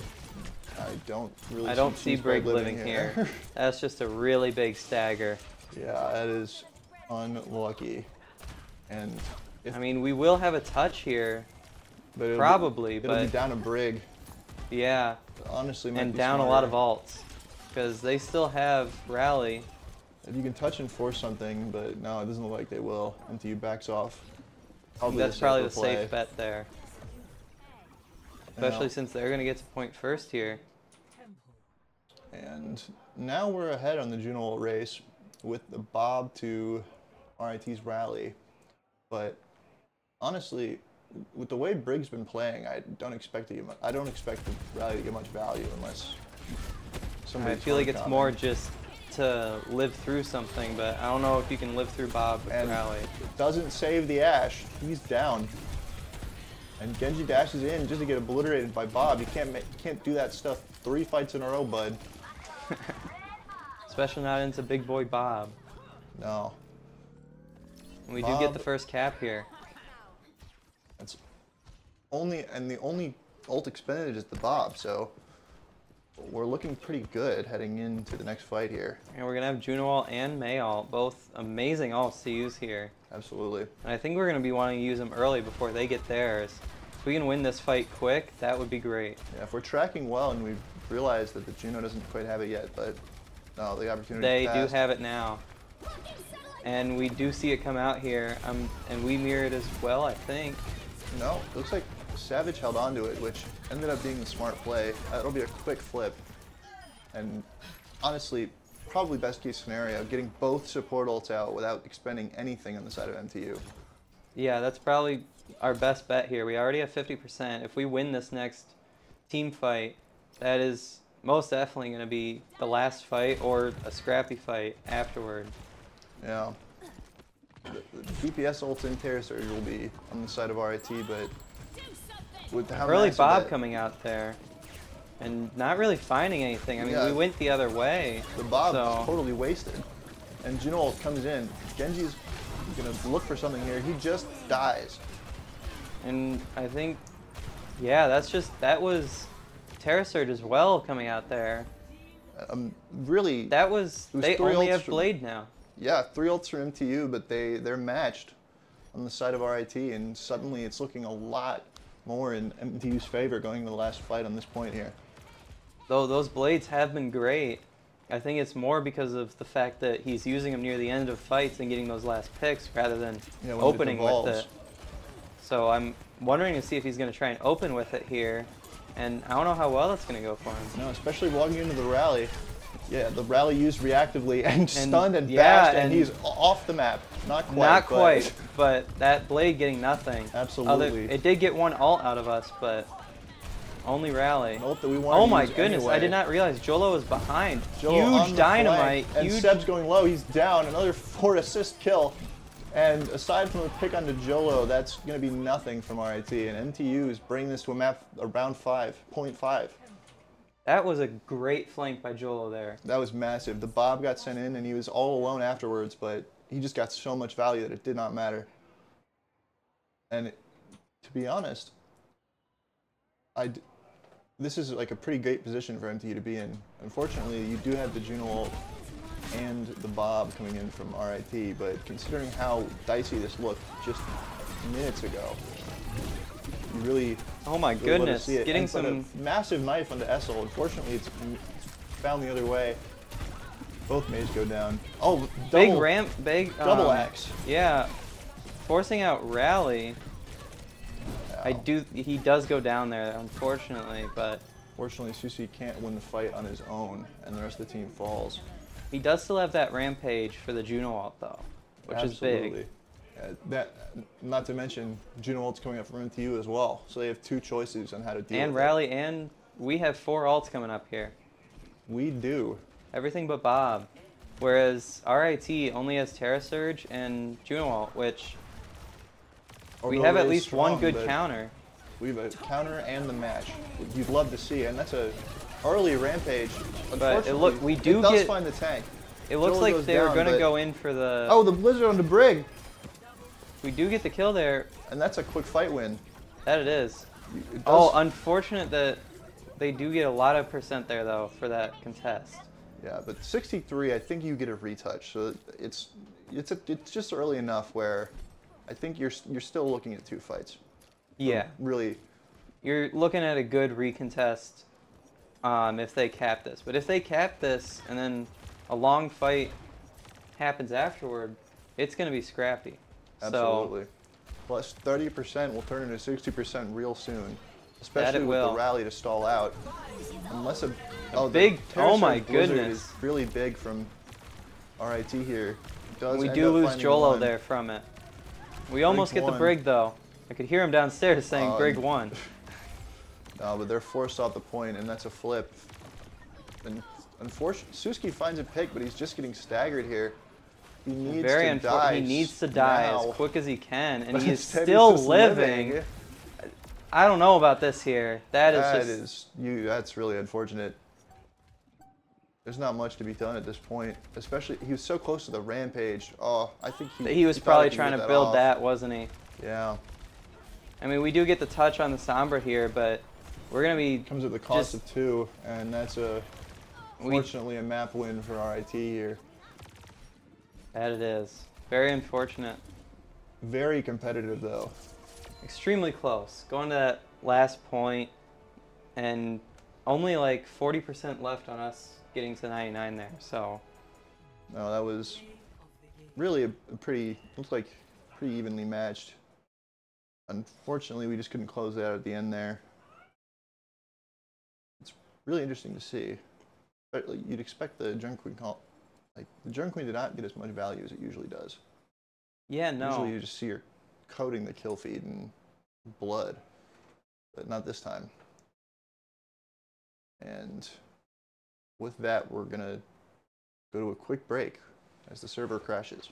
I don't really. I don't see Cheeseburger Brig living here. That's just a really big stagger. yeah, that is unlucky. And if, I mean, we will have a touch here, but it'll be- probably, it'll be down to Brig. Yeah, Honestly, and down a lot of smarter. alts because they still have rally. If you can touch and force something, but no, it doesn't look like they will. MTU backs off. Probably That's probably the play. safe bet there, especially since they're going to get to point first here. And now we're ahead on the Juno race with the Bob to RIT's rally. But honestly, with the way brig's been playing, I don't expect to get mu- I don't expect the rally to get much value unless I feel like it's more just to live through something, but I don't know if you can live through Bob with and rally. it doesn't save the Ashe. He's down. And Genji dashes in just to get obliterated by Bob. You can't ma- you can't do that stuff three fights in a row, bud. Especially not into Big Boy Bob. No, And we do get the first cap here. Only and the only ult expended is the Bob. So we're looking pretty good heading into the next fight here. And we're gonna have Juno ult and Mei ult, both amazing ults to use here. Absolutely. And I think we're gonna be wanting to use them early before they get theirs. If we can win this fight quick, that would be great. Yeah, if we're tracking well and we realize that the Juno doesn't quite have it yet, but no, the opportunity. They do have it now. And we do see it come out here, um, and we mirror it as well, I think. No, looks like Savage held on to it, which ended up being the smart play. Uh, it'll be a quick flip. And honestly, probably best case scenario, getting both support ults out without expending anything on the side of MTU. Yeah, that's probably our best bet here. We already have 50%. If we win this next team fight, that is most definitely going to be the last fight or a scrappy fight afterward. Yeah. The, the DPS ults in Terra Surge will be on the side of RIT, but with how Early Bob coming out there and not really finding anything. I mean, Yeah. we went the other way. The Bob so, is totally wasted. And Juno comes in. Genji's gonna look for something here. He just dies. And I think, yeah, that's just, that was Terra Surge as well coming out there. Um, really, That was, was they only have from- Blade now. yeah, three ults from MTU, but they they're matched on the side of RIT, and suddenly it's looking a lot more in MTU's favor going into the last fight on this point here. Though those blades have been great. I think it's more because of the fact that he's using them near the end of fights and getting those last picks rather than Yeah, when it opening with it. So I'm wondering to see if he's going to try and open with it here. And I don't know how well that's going to go for him. No, especially walking into the rally. Yeah, the rally used reactively and, stunned and yeah, bashed, and, and- he's off the map. Not quite. Not but- quite, but that blade getting nothing. Absolutely. it did get one ult out of us, but only rally. Ult that we wanted Oh my goodness, I did not realize Jolo was behind. Joel on huge dynamite, flank, and huge. Seb's going low. He's down. Another four assist kill. And aside from the pick onto Jolo, that's going to be nothing from RIT. And MTU is bringing this to a map around 5.5. That was a great flank by Jolo there. That was massive. The Bob got sent in, and he was all alone afterwards, but he just got so much value that it did not matter. And to be honest, I this is like a pretty great position for MTU to be in. Unfortunately, you do have the Juno ult and the Bob coming in from RIT, but considering how dicey this looked just minutes ago, really Oh my really goodness, see it. getting And some. a massive knife onto Essel. Unfortunately, it's found the other way. Both Meis go down. Oh, Big ramp, big double um, axe. Yeah, forcing out rally. I do. He does go down there, unfortunately, but Fortunately, Susi can't win the fight on his own, and the rest of the team falls. he does still have that rampage for the Juno ult though, which is big. Uh, that, not to mention, Juno ult's coming up from MTU as well, so they have two choices on how to deal And with it. rally, and we have four ults coming up here. We do. Everything but Bob. Whereas RIT only has Terra Surge and Juno ult, which we have at least one good counter. We have a counter and the match. You'd love to see, and that's a early rampage. But it look- we do it does get- find the tank. It looks Joel like they're down, gonna go in for the. Oh, the blizzard on the brig, we do get the kill there. and that's a quick fight win. That it is. It Oh, unfortunate that they do get a lot of percent there though for that contest. Yeah, but 63, I think you get a retouch. So it's it's a, it's just early enough where I think you're you're still looking at two fights. Yeah, Really, you're looking at a good recontest um, if they cap this. But if they cap this and then a long fight happens afterward, it's gonna be scrappy. Absolutely. Plus 30% will turn into 60% real soon, especially with will. the rally to stall out. Unless a, oh, the big- oh my goodness. is really big from RIT here. We do lose Jolo one. there from it. We almost get the brig though. I could hear him downstairs saying Um, brig one. No, but they're forced off the point, and that's a flip. And unfortunately, Suski finds a pick, but he's just getting staggered here. He needs Very to unfortunate. die. He needs to die now. as quick as he can, and But he is still just living. I don't know about this here. That is That just is you. That's really unfortunate. There's not much to be done at this point, especially he was so close to the rampage. Oh, I think he. he was thought probably he trying to build off. that, wasn't he? Yeah, I mean, we do get the touch on the Sombra here, but we're gonna be comes at the cost Just- of two, and that's a we, a map win for RIT here. That it is. Very unfortunate. Very competitive though. Extremely close. Going to that last point, and only like 40% left on us getting to 99 there. So No, that was really a, a pretty looks like pretty evenly matched. Unfortunately, we just couldn't close that at the end there. It's really interesting to see. But you'd expect the Junk Queen call, like the Junk Queen did not get as much value as it usually does. yeah, no. Usually, you just see her coating the kill feed in blood, but not this time. And with that, we're gonna go to a quick break as the server crashes.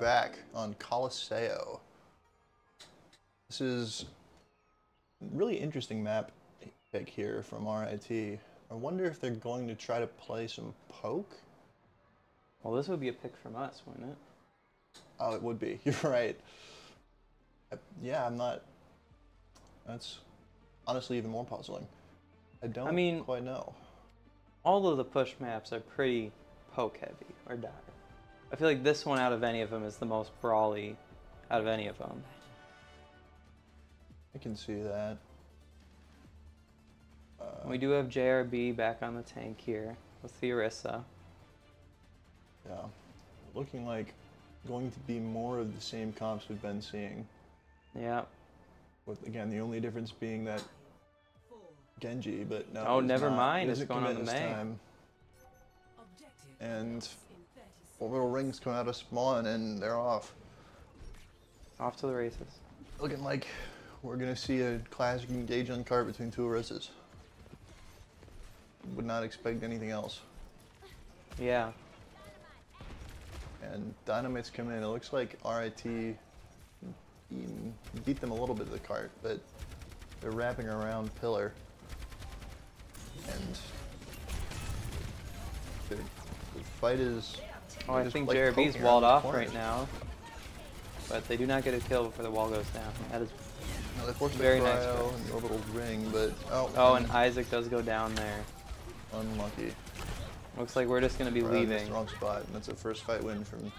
Back on Colosseo. This is a really interesting map pick here from RIT. I wonder if they're going to try to play some poke. Well, this would be a pick from us, wouldn't it? Oh, it would be. You're right. I- yeah, I'm not. That's honestly even more puzzling. I don't I mean- quite know. All of the push maps are pretty poke heavy or dire. I feel like this one out of any of them is the most brawly out of any of them. I can see that. Uh, We do have JRB back on the tank here with the Orisa. Yeah. Looking like going to be more of the same comps we've been seeing. Yeah. With again the only difference being that Genji, but no. Oh, never not. mind, it's going on the main. Time. And 30 orbital rings come out of spawn and they're off. Off to the races. Looking like we're gonna see a classic engage on cart between two Orisas. Would not expect anything else. Yeah. And Dynamites come in. It looks like RIT beat- mm, beat them a little bit of the cart, but they're wrapping around Pillar. And the fight is. Oh, I think like, JRB's walled off corners. right now. But they do not get a kill before the wall goes down. That is. No, they forced Very the nice cryo play. and the orbital ring, but oh, Oh, and Isaac does go down there. unlucky. Looks like we're just gonna be Rather missed leaving. the wrong spot, and that's a first fight win from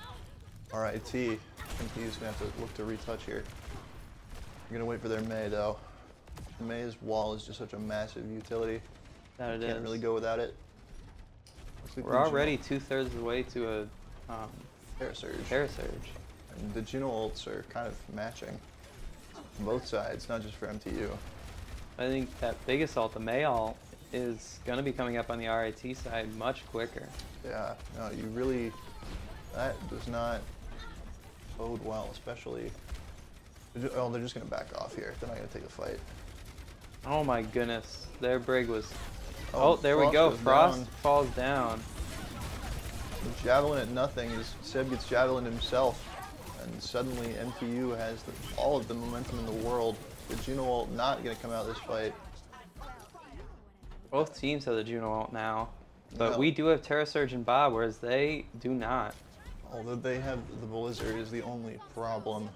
RIT. I think he's gonna have to look to retouch here. You're gonna wait for their Mei though. Mei's wall is just such a massive utility. That it Can't is. really go without it. We're already two thirds of the way to a um, Juno- Terra Surge. Terra Surge. And the Juno ults are kind of matching. Both sides, not just for MTU. I think that big assault, the Mei ult, is gonna be coming up on the RIT side much quicker. Yeah, no, you really. That does not bode well, especially. Oh, they're just gonna back off here. They're not gonna take the fight. Oh my goodness, their brig was. Oh, there we go. Frost down. falls down. Javelin at nothing is Seb gets Javelin himself, and suddenly MTU has the, all of the momentum in the world. The Juno ult not gonna come out of this fight. Both teams have the Juno ult now, but Yeah. we do have Terra Surge and Bob, whereas they do not. Although they have the Blizzard is the only problem,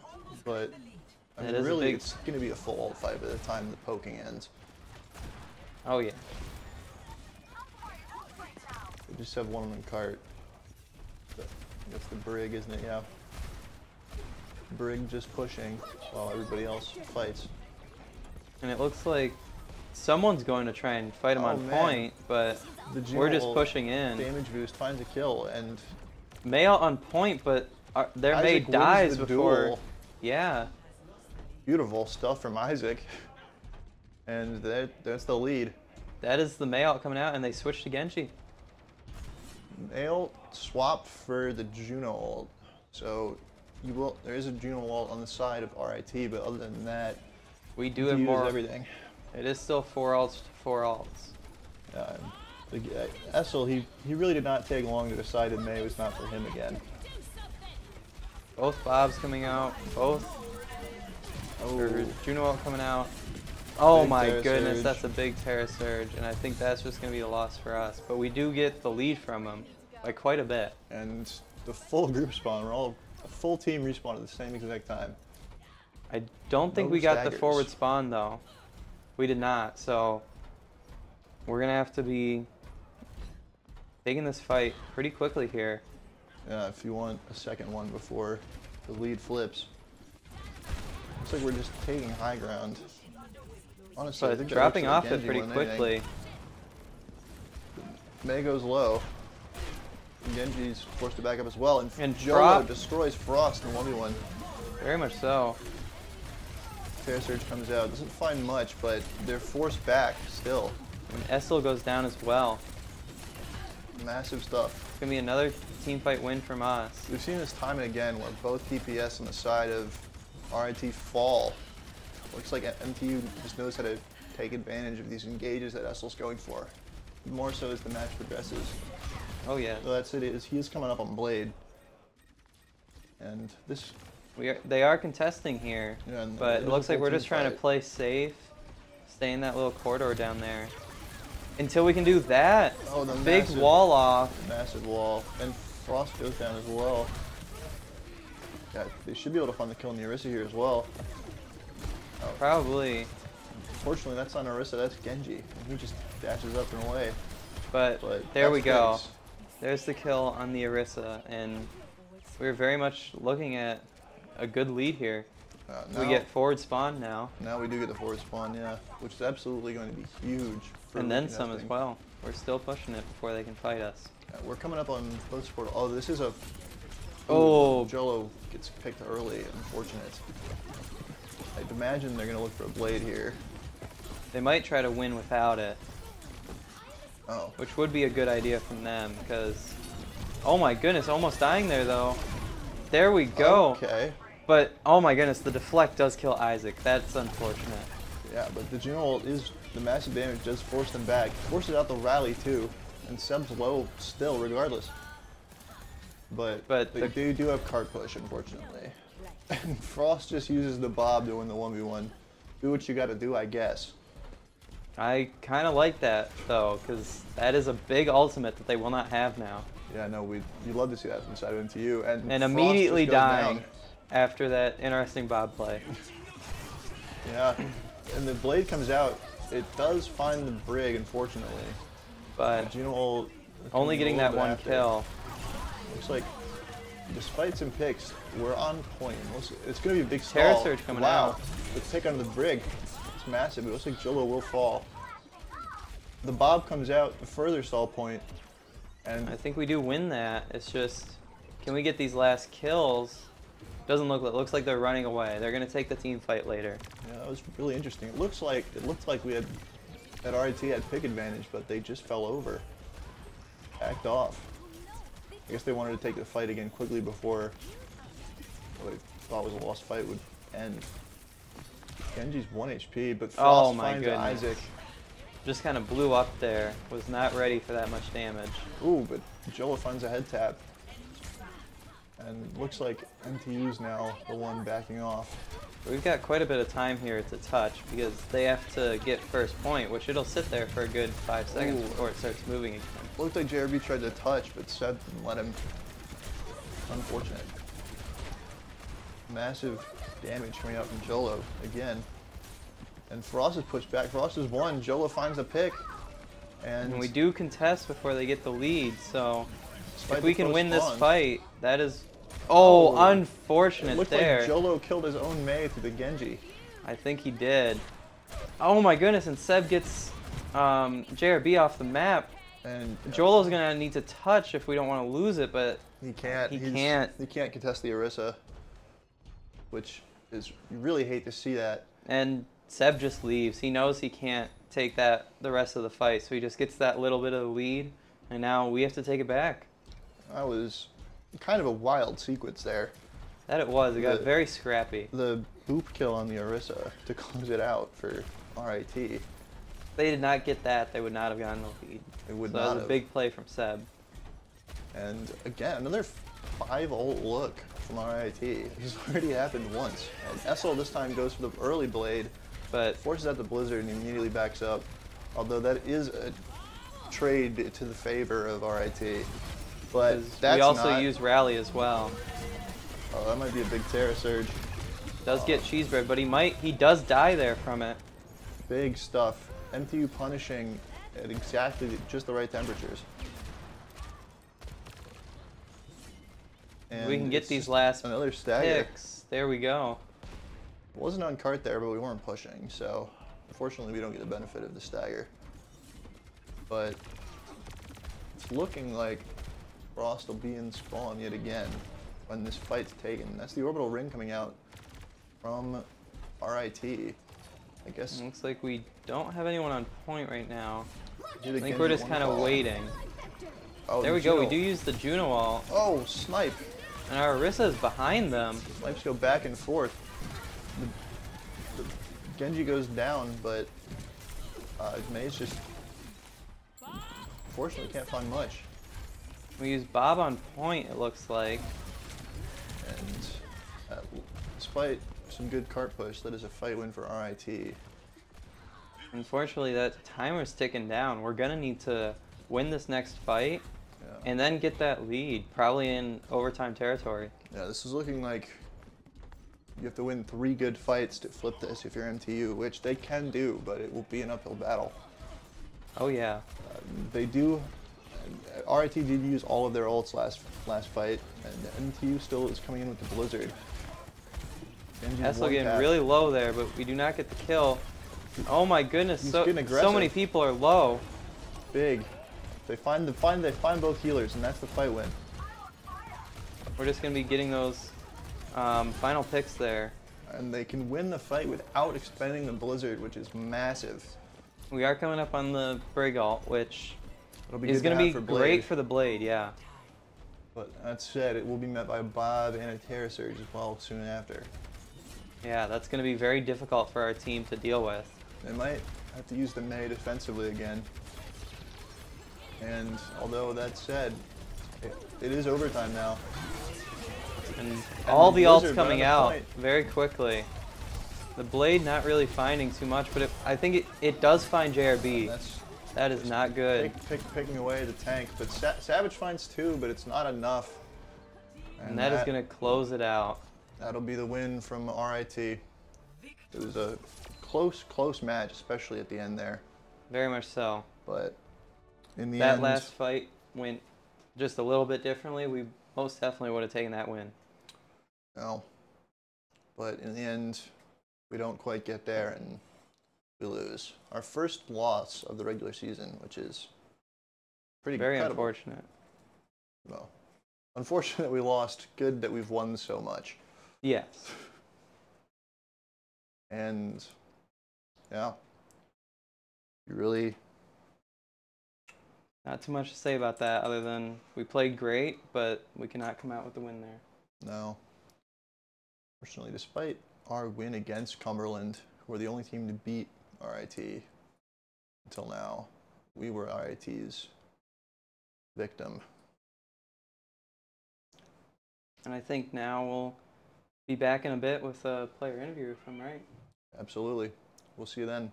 but I mean, really big- it's gonna be a full ult fight by the time the poking ends. Oh yeah. They just have one on the cart. That's the Brig, isn't it? Yeah. Brig just pushing while everybody else fights. And it looks like someone's going to try and fight him Oh, on man. point, but The we're just pushing in. Damage boost finds a kill, and Mei on point, but our, their Mei Isaac wins dies before. duel. Yeah. Beautiful stuff from Isaac. And there, there's the lead. That is the Mei out coming out, and they switched to Genji. Nail swap for the Juno ult. So you will. There is a Juno ult on the side of RIT, but other than that, We do use more. everything. It is still four ults to four ults. Uh, the, uh, Essel, he he really did not take long to decide that Mei was not for him again. Both Bobs coming out. Both. Or Oh, Juno ult coming out. Oh Big my goodness, Surge. that's a big Terra Surge, and I think that's just going to be a loss for us. But we do get the lead from them by quite a bit. and the full group spawn. We're all a full team respawn at the same exact time. I don't think No we got the forward spawn though. We did not, so we're gonna have to be taking this fight pretty quickly here. Yeah, if you want a second one before the lead flips. Looks like we're just taking high ground. Honestly, I think dropping off it pretty more than anything. quickly. Mei goes low. Genji's forced to back up as well, and, And Jolo drop- destroys Frost in 1v1. Very much so. Terra Surge comes out. Doesn't find much, but they're forced back still. And Essel goes down as well. Massive stuff. It's gonna be another team fight win from us. We've seen this time and again where both DPS on the side of RIT fall. Looks like MTU just knows how to take advantage of these engages that Essel's going for. More so as the match progresses. Oh yeah. So that's it. Is he is coming up on Blade. And this, We are, they are contesting here, yeah, but it looks like we're just trying to play safe, stay in that little corridor down there. Until we can do that, Oh, the big massive- wall off. Massive wall. And Frost goes down as well. Yeah, they should be able to find the kill on the Orisa here as well. Probably, Unfortunately, that's not Orisa, that's Genji. And he just dashes up and away. but, But there we go. There's the kill on the Orisa, and we're very much looking at a good lead here. Uh, we get forward spawn now, Now we do get the forward spawn, yeah, which is absolutely going to be huge. For and then some as well. We're still pushing it before they can fight us. Yeah, we're coming up on both support. Oh, this is a. Oh. Jolo gets picked early. Unfortunate. I'd imagine they're gonna look for a blade here. They might try to win without it, Oh, which would be a good idea from them, because... Oh my goodness, almost dying there though. There we go. Okay. But, oh my goodness, the deflect does kill Isaac. That's unfortunate. Yeah, but the general is the massive damage does force them back. Forces out the rally too, and Seb's low still regardless. But But they the- do do have cart push unfortunately. And Frost just uses the Bob to win the 1v1. Do what you gotta do, I guess. I kind of like that, though, because that is a big ultimate that they will not have now. Yeah, no, we you love to see that from side of MTU. And, And Frost immediately dying down. after that interesting Bob play. Yeah, and the blade comes out. It does find the brig, unfortunately. But Juno only getting that one after. kill. Looks like, despite some picks, we're on point. It's going to be a big stall. Surge coming wow. out. Let's take on the brig. It's massive. It looks like Jolo will fall. The Bob comes out, the further stall point, and I think we do win that. It's just, can we get these last kills? Doesn't look. It looks like they're running away. They're gonna take the team fight later. yeah, that was really interesting. It looks like it looked like we had at RIT had pick advantage, but they just fell over, backed off. I guess they wanted to take the fight again quickly before what they thought was a lost fight would end. Genji's 1 HP, but Frost Oh my finds goodness. Isaac. Just kind of blew up there. Was not ready for that much damage. Ooh, but Jolo finds a head tap. And looks like MTU's now the one backing off. We've got quite a bit of time here to touch because they have to get first point, which it'll sit there for a good five seconds Ooh. before it starts moving again. Looked like JRB tried to touch, but Seb didn't let him. Unfortunate. Massive damage coming out from Jolo again. And Frost is pushed back. Frost is one. Jolo finds a pick. And, And we do contest before they get the lead, so if we can win this fight, that is. Oh, Oh. It unfortunate looked there. like Jolo killed his own Mei through the Genji. I think he did. Oh my goodness, and Seb gets um, JRB off the map. And Jolo's gonna need to touch if we don't want to lose it, but He can't. He can't. He can't contest the Orisa, which is you really hate to see that. and Seb just leaves. He knows he can't take that the rest of the fight, so he just gets that little bit of the lead, and now we have to take it back. That was kind of a wild sequence there. That it was. It got The- very scrappy. The boop kill on the Orisa to close it out for RIT. If they did not get that, they would not have gotten the lead. It would so not that was have. a big play from Seb. And again, another five ult look from RIT. This already happened once. And Essel this time goes for the early blade, But forces out the blizzard and immediately backs up. Although that is a trade to the favor of RIT. But that's we also not, use rally as well. Oh, that might be a big Terra Surge. Does get cheese bread, but he might. He does die there from it. Big stuff. MTU punishing at exactly just the right temperatures. And we can get these last another stagger. picks. There we go. Wasn't on cart there, but we weren't pushing, so unfortunately we don't get the benefit of the stagger. But it's looking like Frost will be in spawn yet again when this fight's taken. That's the orbital ray coming out from RIT. I guess Looks like we don't have anyone on point right now. I the think we're just kind of waiting. Oh, There the we go. We do use the Juno wall. Oh, snipe. and our Orisa is behind them. Snipes go back and forth. The, the Genji goes down, but uh, Mei's just unfortunately can't find much. We use Bob on point. It looks like. And despite some good cart push, that is a fight win for RIT. Unfortunately, that timer's ticking down. We're gonna need to win this next fight Yeah. and then get that lead, probably in overtime territory. Yeah, this is looking like you have to win three good fights to flip this if you're MTU, which they can do, but it will be an uphill battle. Oh yeah. Uh, they do. uh, RIT did use all of their ults last last fight, and MTU still is coming in with the Blizzard. Essel getting really low there, but we do not get the kill. Oh my goodness, He's so, so many people are low. big. They find the find they find both healers, and that's the fight win. We're just gonna be getting those um, final picks there. And they can win the fight without expending the Blizzard, which is massive. We are coming up on the Brig which It'll be is gonna be for great for the Blade, yeah. But that said, it will be met by Bob and a Terra Surge as well soon after. Yeah, that's gonna be very difficult for our team to deal with. They might have to use the Mei defensively again. And although that said, it, it is overtime now. And all the the ults coming out point. very quickly. The Blade not really finding too much, but it, I think it, it does find JRB. That's That is not good. pick, pick, picking away the tank. But Sa- Savage finds two, but it's not enough. And that is gonna close it out. That'll be the win from RIT. It was a close, close match, especially at the end there. Very much so. But in the that end, last fight went just a little bit differently. We most definitely would have taken that win. no. But in the end, we don't quite get there, and we lose our first loss of the regular season, which is pretty Very incredible. unfortunate. Well, unfortunate that we lost. Good that we've won so much. Yes. And yeah, you really Not too much to say about that other than we played great, but we cannot come out with the win there. no. Fortunately, despite our win against Cumberland, who were the only team to beat RIT until now, we were RIT's victim. And I think now we'll be back in a bit with a player interview if I'm right. Absolutely. We'll see you then.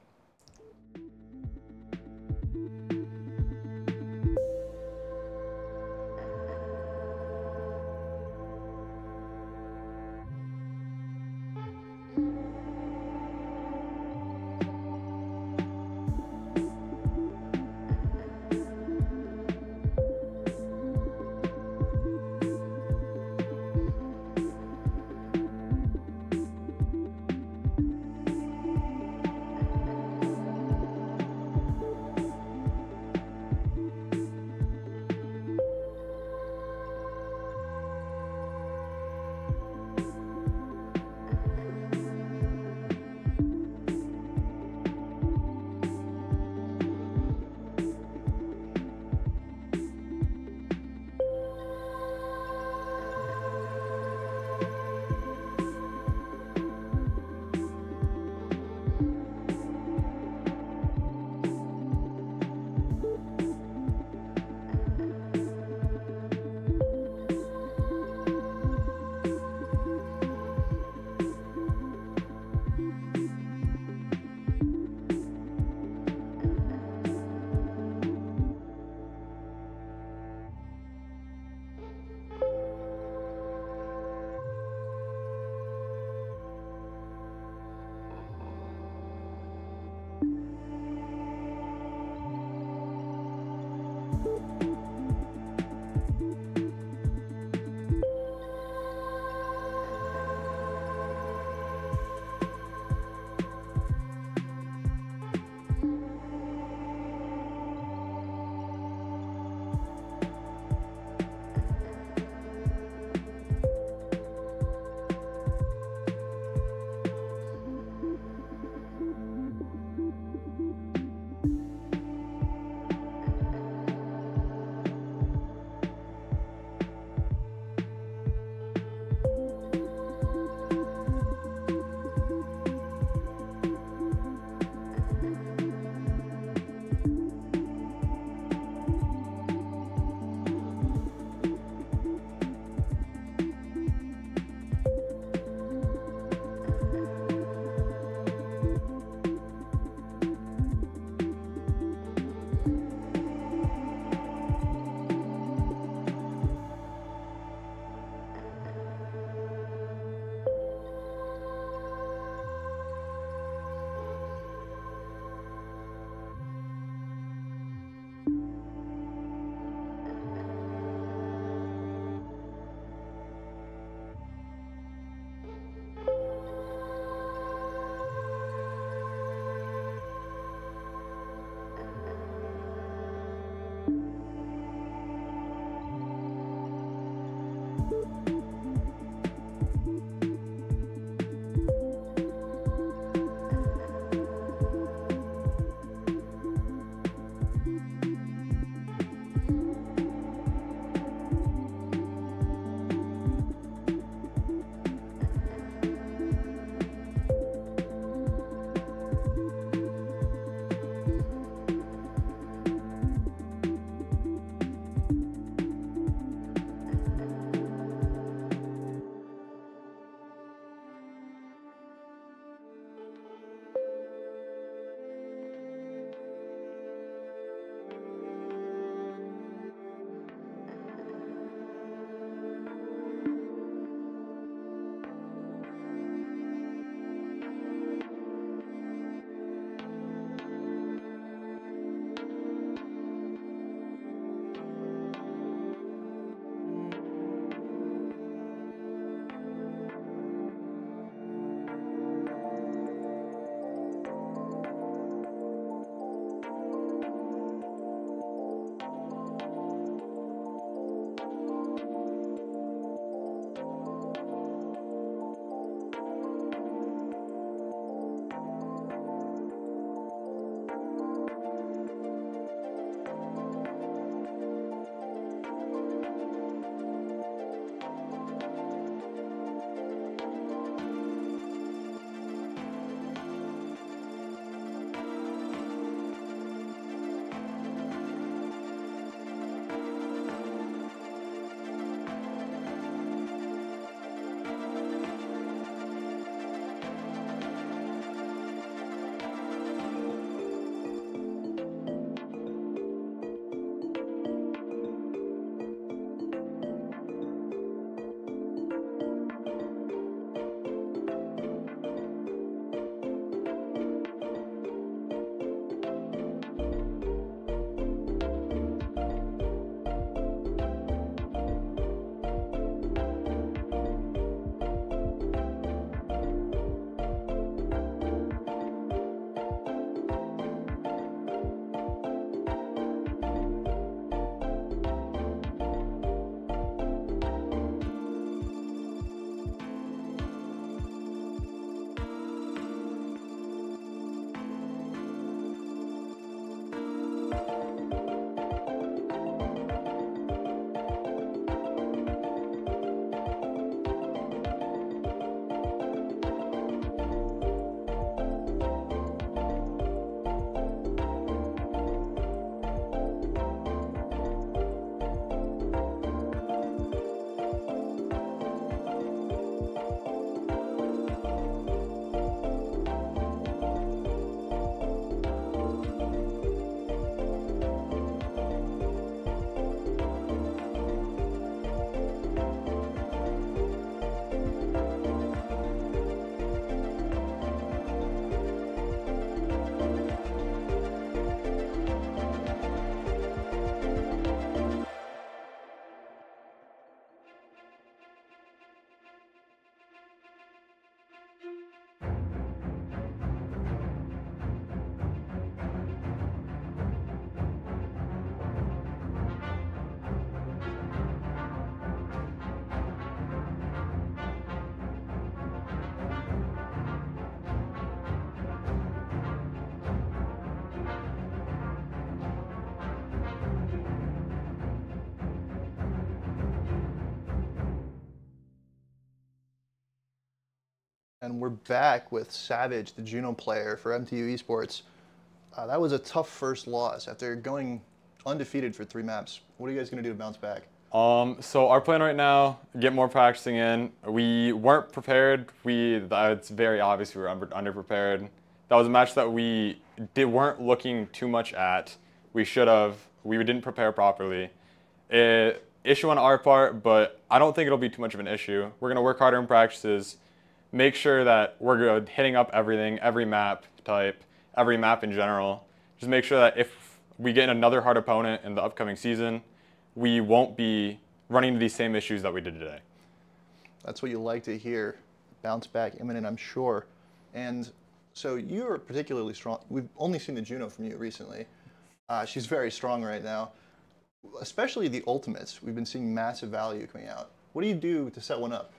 Back with Savage, the Juno player for MTU Esports. Uh, that was a tough first loss after going undefeated for three maps. What are you guys going to do to bounce back? Um, so our plan right now, get more practicing in. We weren't prepared. We it's very obvious we were under, underprepared. That was a match that we did, weren't looking too much at. We should have. We didn't prepare properly. It, issue on our part, but I don't think it'll be too much of an issue. We're gonna work harder in practices, make sure that we're hitting up everything, every map type, every map in general. Just make sure that if we get another hard opponent in the upcoming season, we won't be running into these same issues that we did today. That's what you like to hear. Bounce back imminent, I'm sure. And so you're particularly strong. We've only seen the Juno from you recently. Uh, she's very strong right now, especially the ultimates. We've been seeing massive value coming out. What do you do to set one up?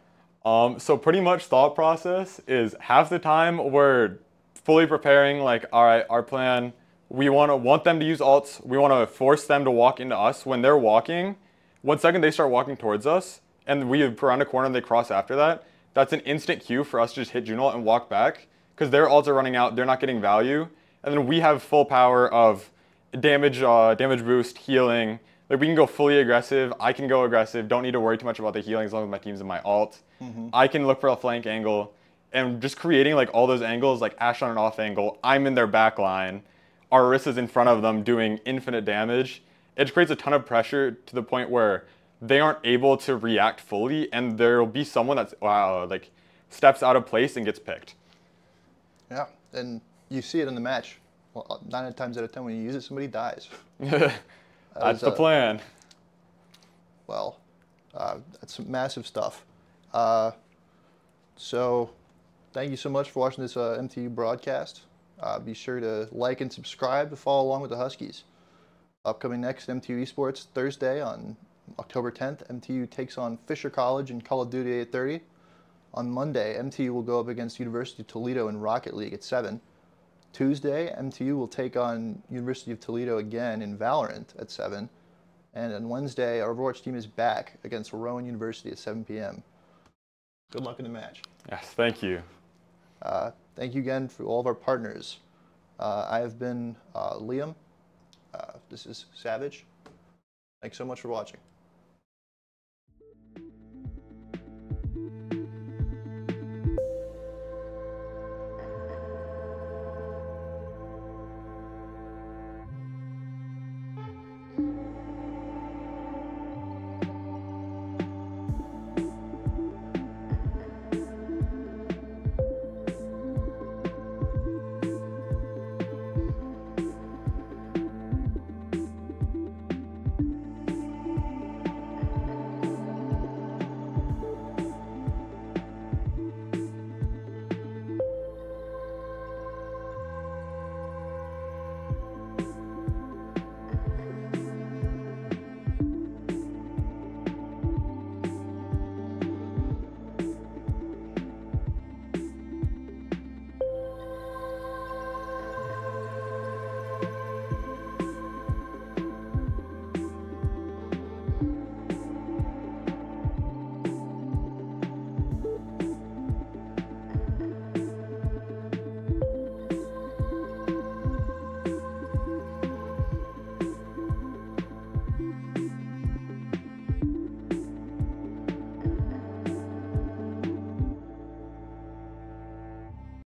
Um, so pretty much thought process is half the time we're fully preparing like, all right, our plan, we want to want them to use ults. We want to force them to walk into us. When they're walking, one second they start walking towards us and we around a corner and they cross after that, that's an instant cue for us to just hit Juno and walk back because their ults are running out, they're not getting value. And then we have full power of damage, uh, damage boost, healing. Like we can go fully aggressive. I can go aggressive. Don't need to worry too much about the healing as long as my team's in my ult. Mm-hmm. I can look for a flank angle and just creating like all those angles, like Ashe on an off angle. I'm in their back line. Orisa's in front of them doing infinite damage. It creates a ton of pressure to the point where they aren't able to react fully, and there'll be someone that's wow, like steps out of place and gets picked. Yeah, and you see it in the match. Well, nine times out of ten, when you use it, somebody dies. that's the plan. Well, uh, that's some massive stuff. Uh, so, thank you so much for watching this uh, MTU broadcast. Uh, be sure to like and subscribe to follow along with the Huskies. Upcoming next MTU Esports Thursday on October 10th, MTU takes on Fisher College in Call of Duty 830. On Monday, MTU will go up against University of Toledo in Rocket League at 7. Tuesday, MTU will take on University of Toledo again in Valorant at 7. And on Wednesday, our Overwatch team is back against Rowan University at 7 p.m. Good luck in the match. Yes, thank you. Uh, thank you again for all of our partners. Uh, I have been uh, Liam. Uh, this is Savage. Thanks so much for watching.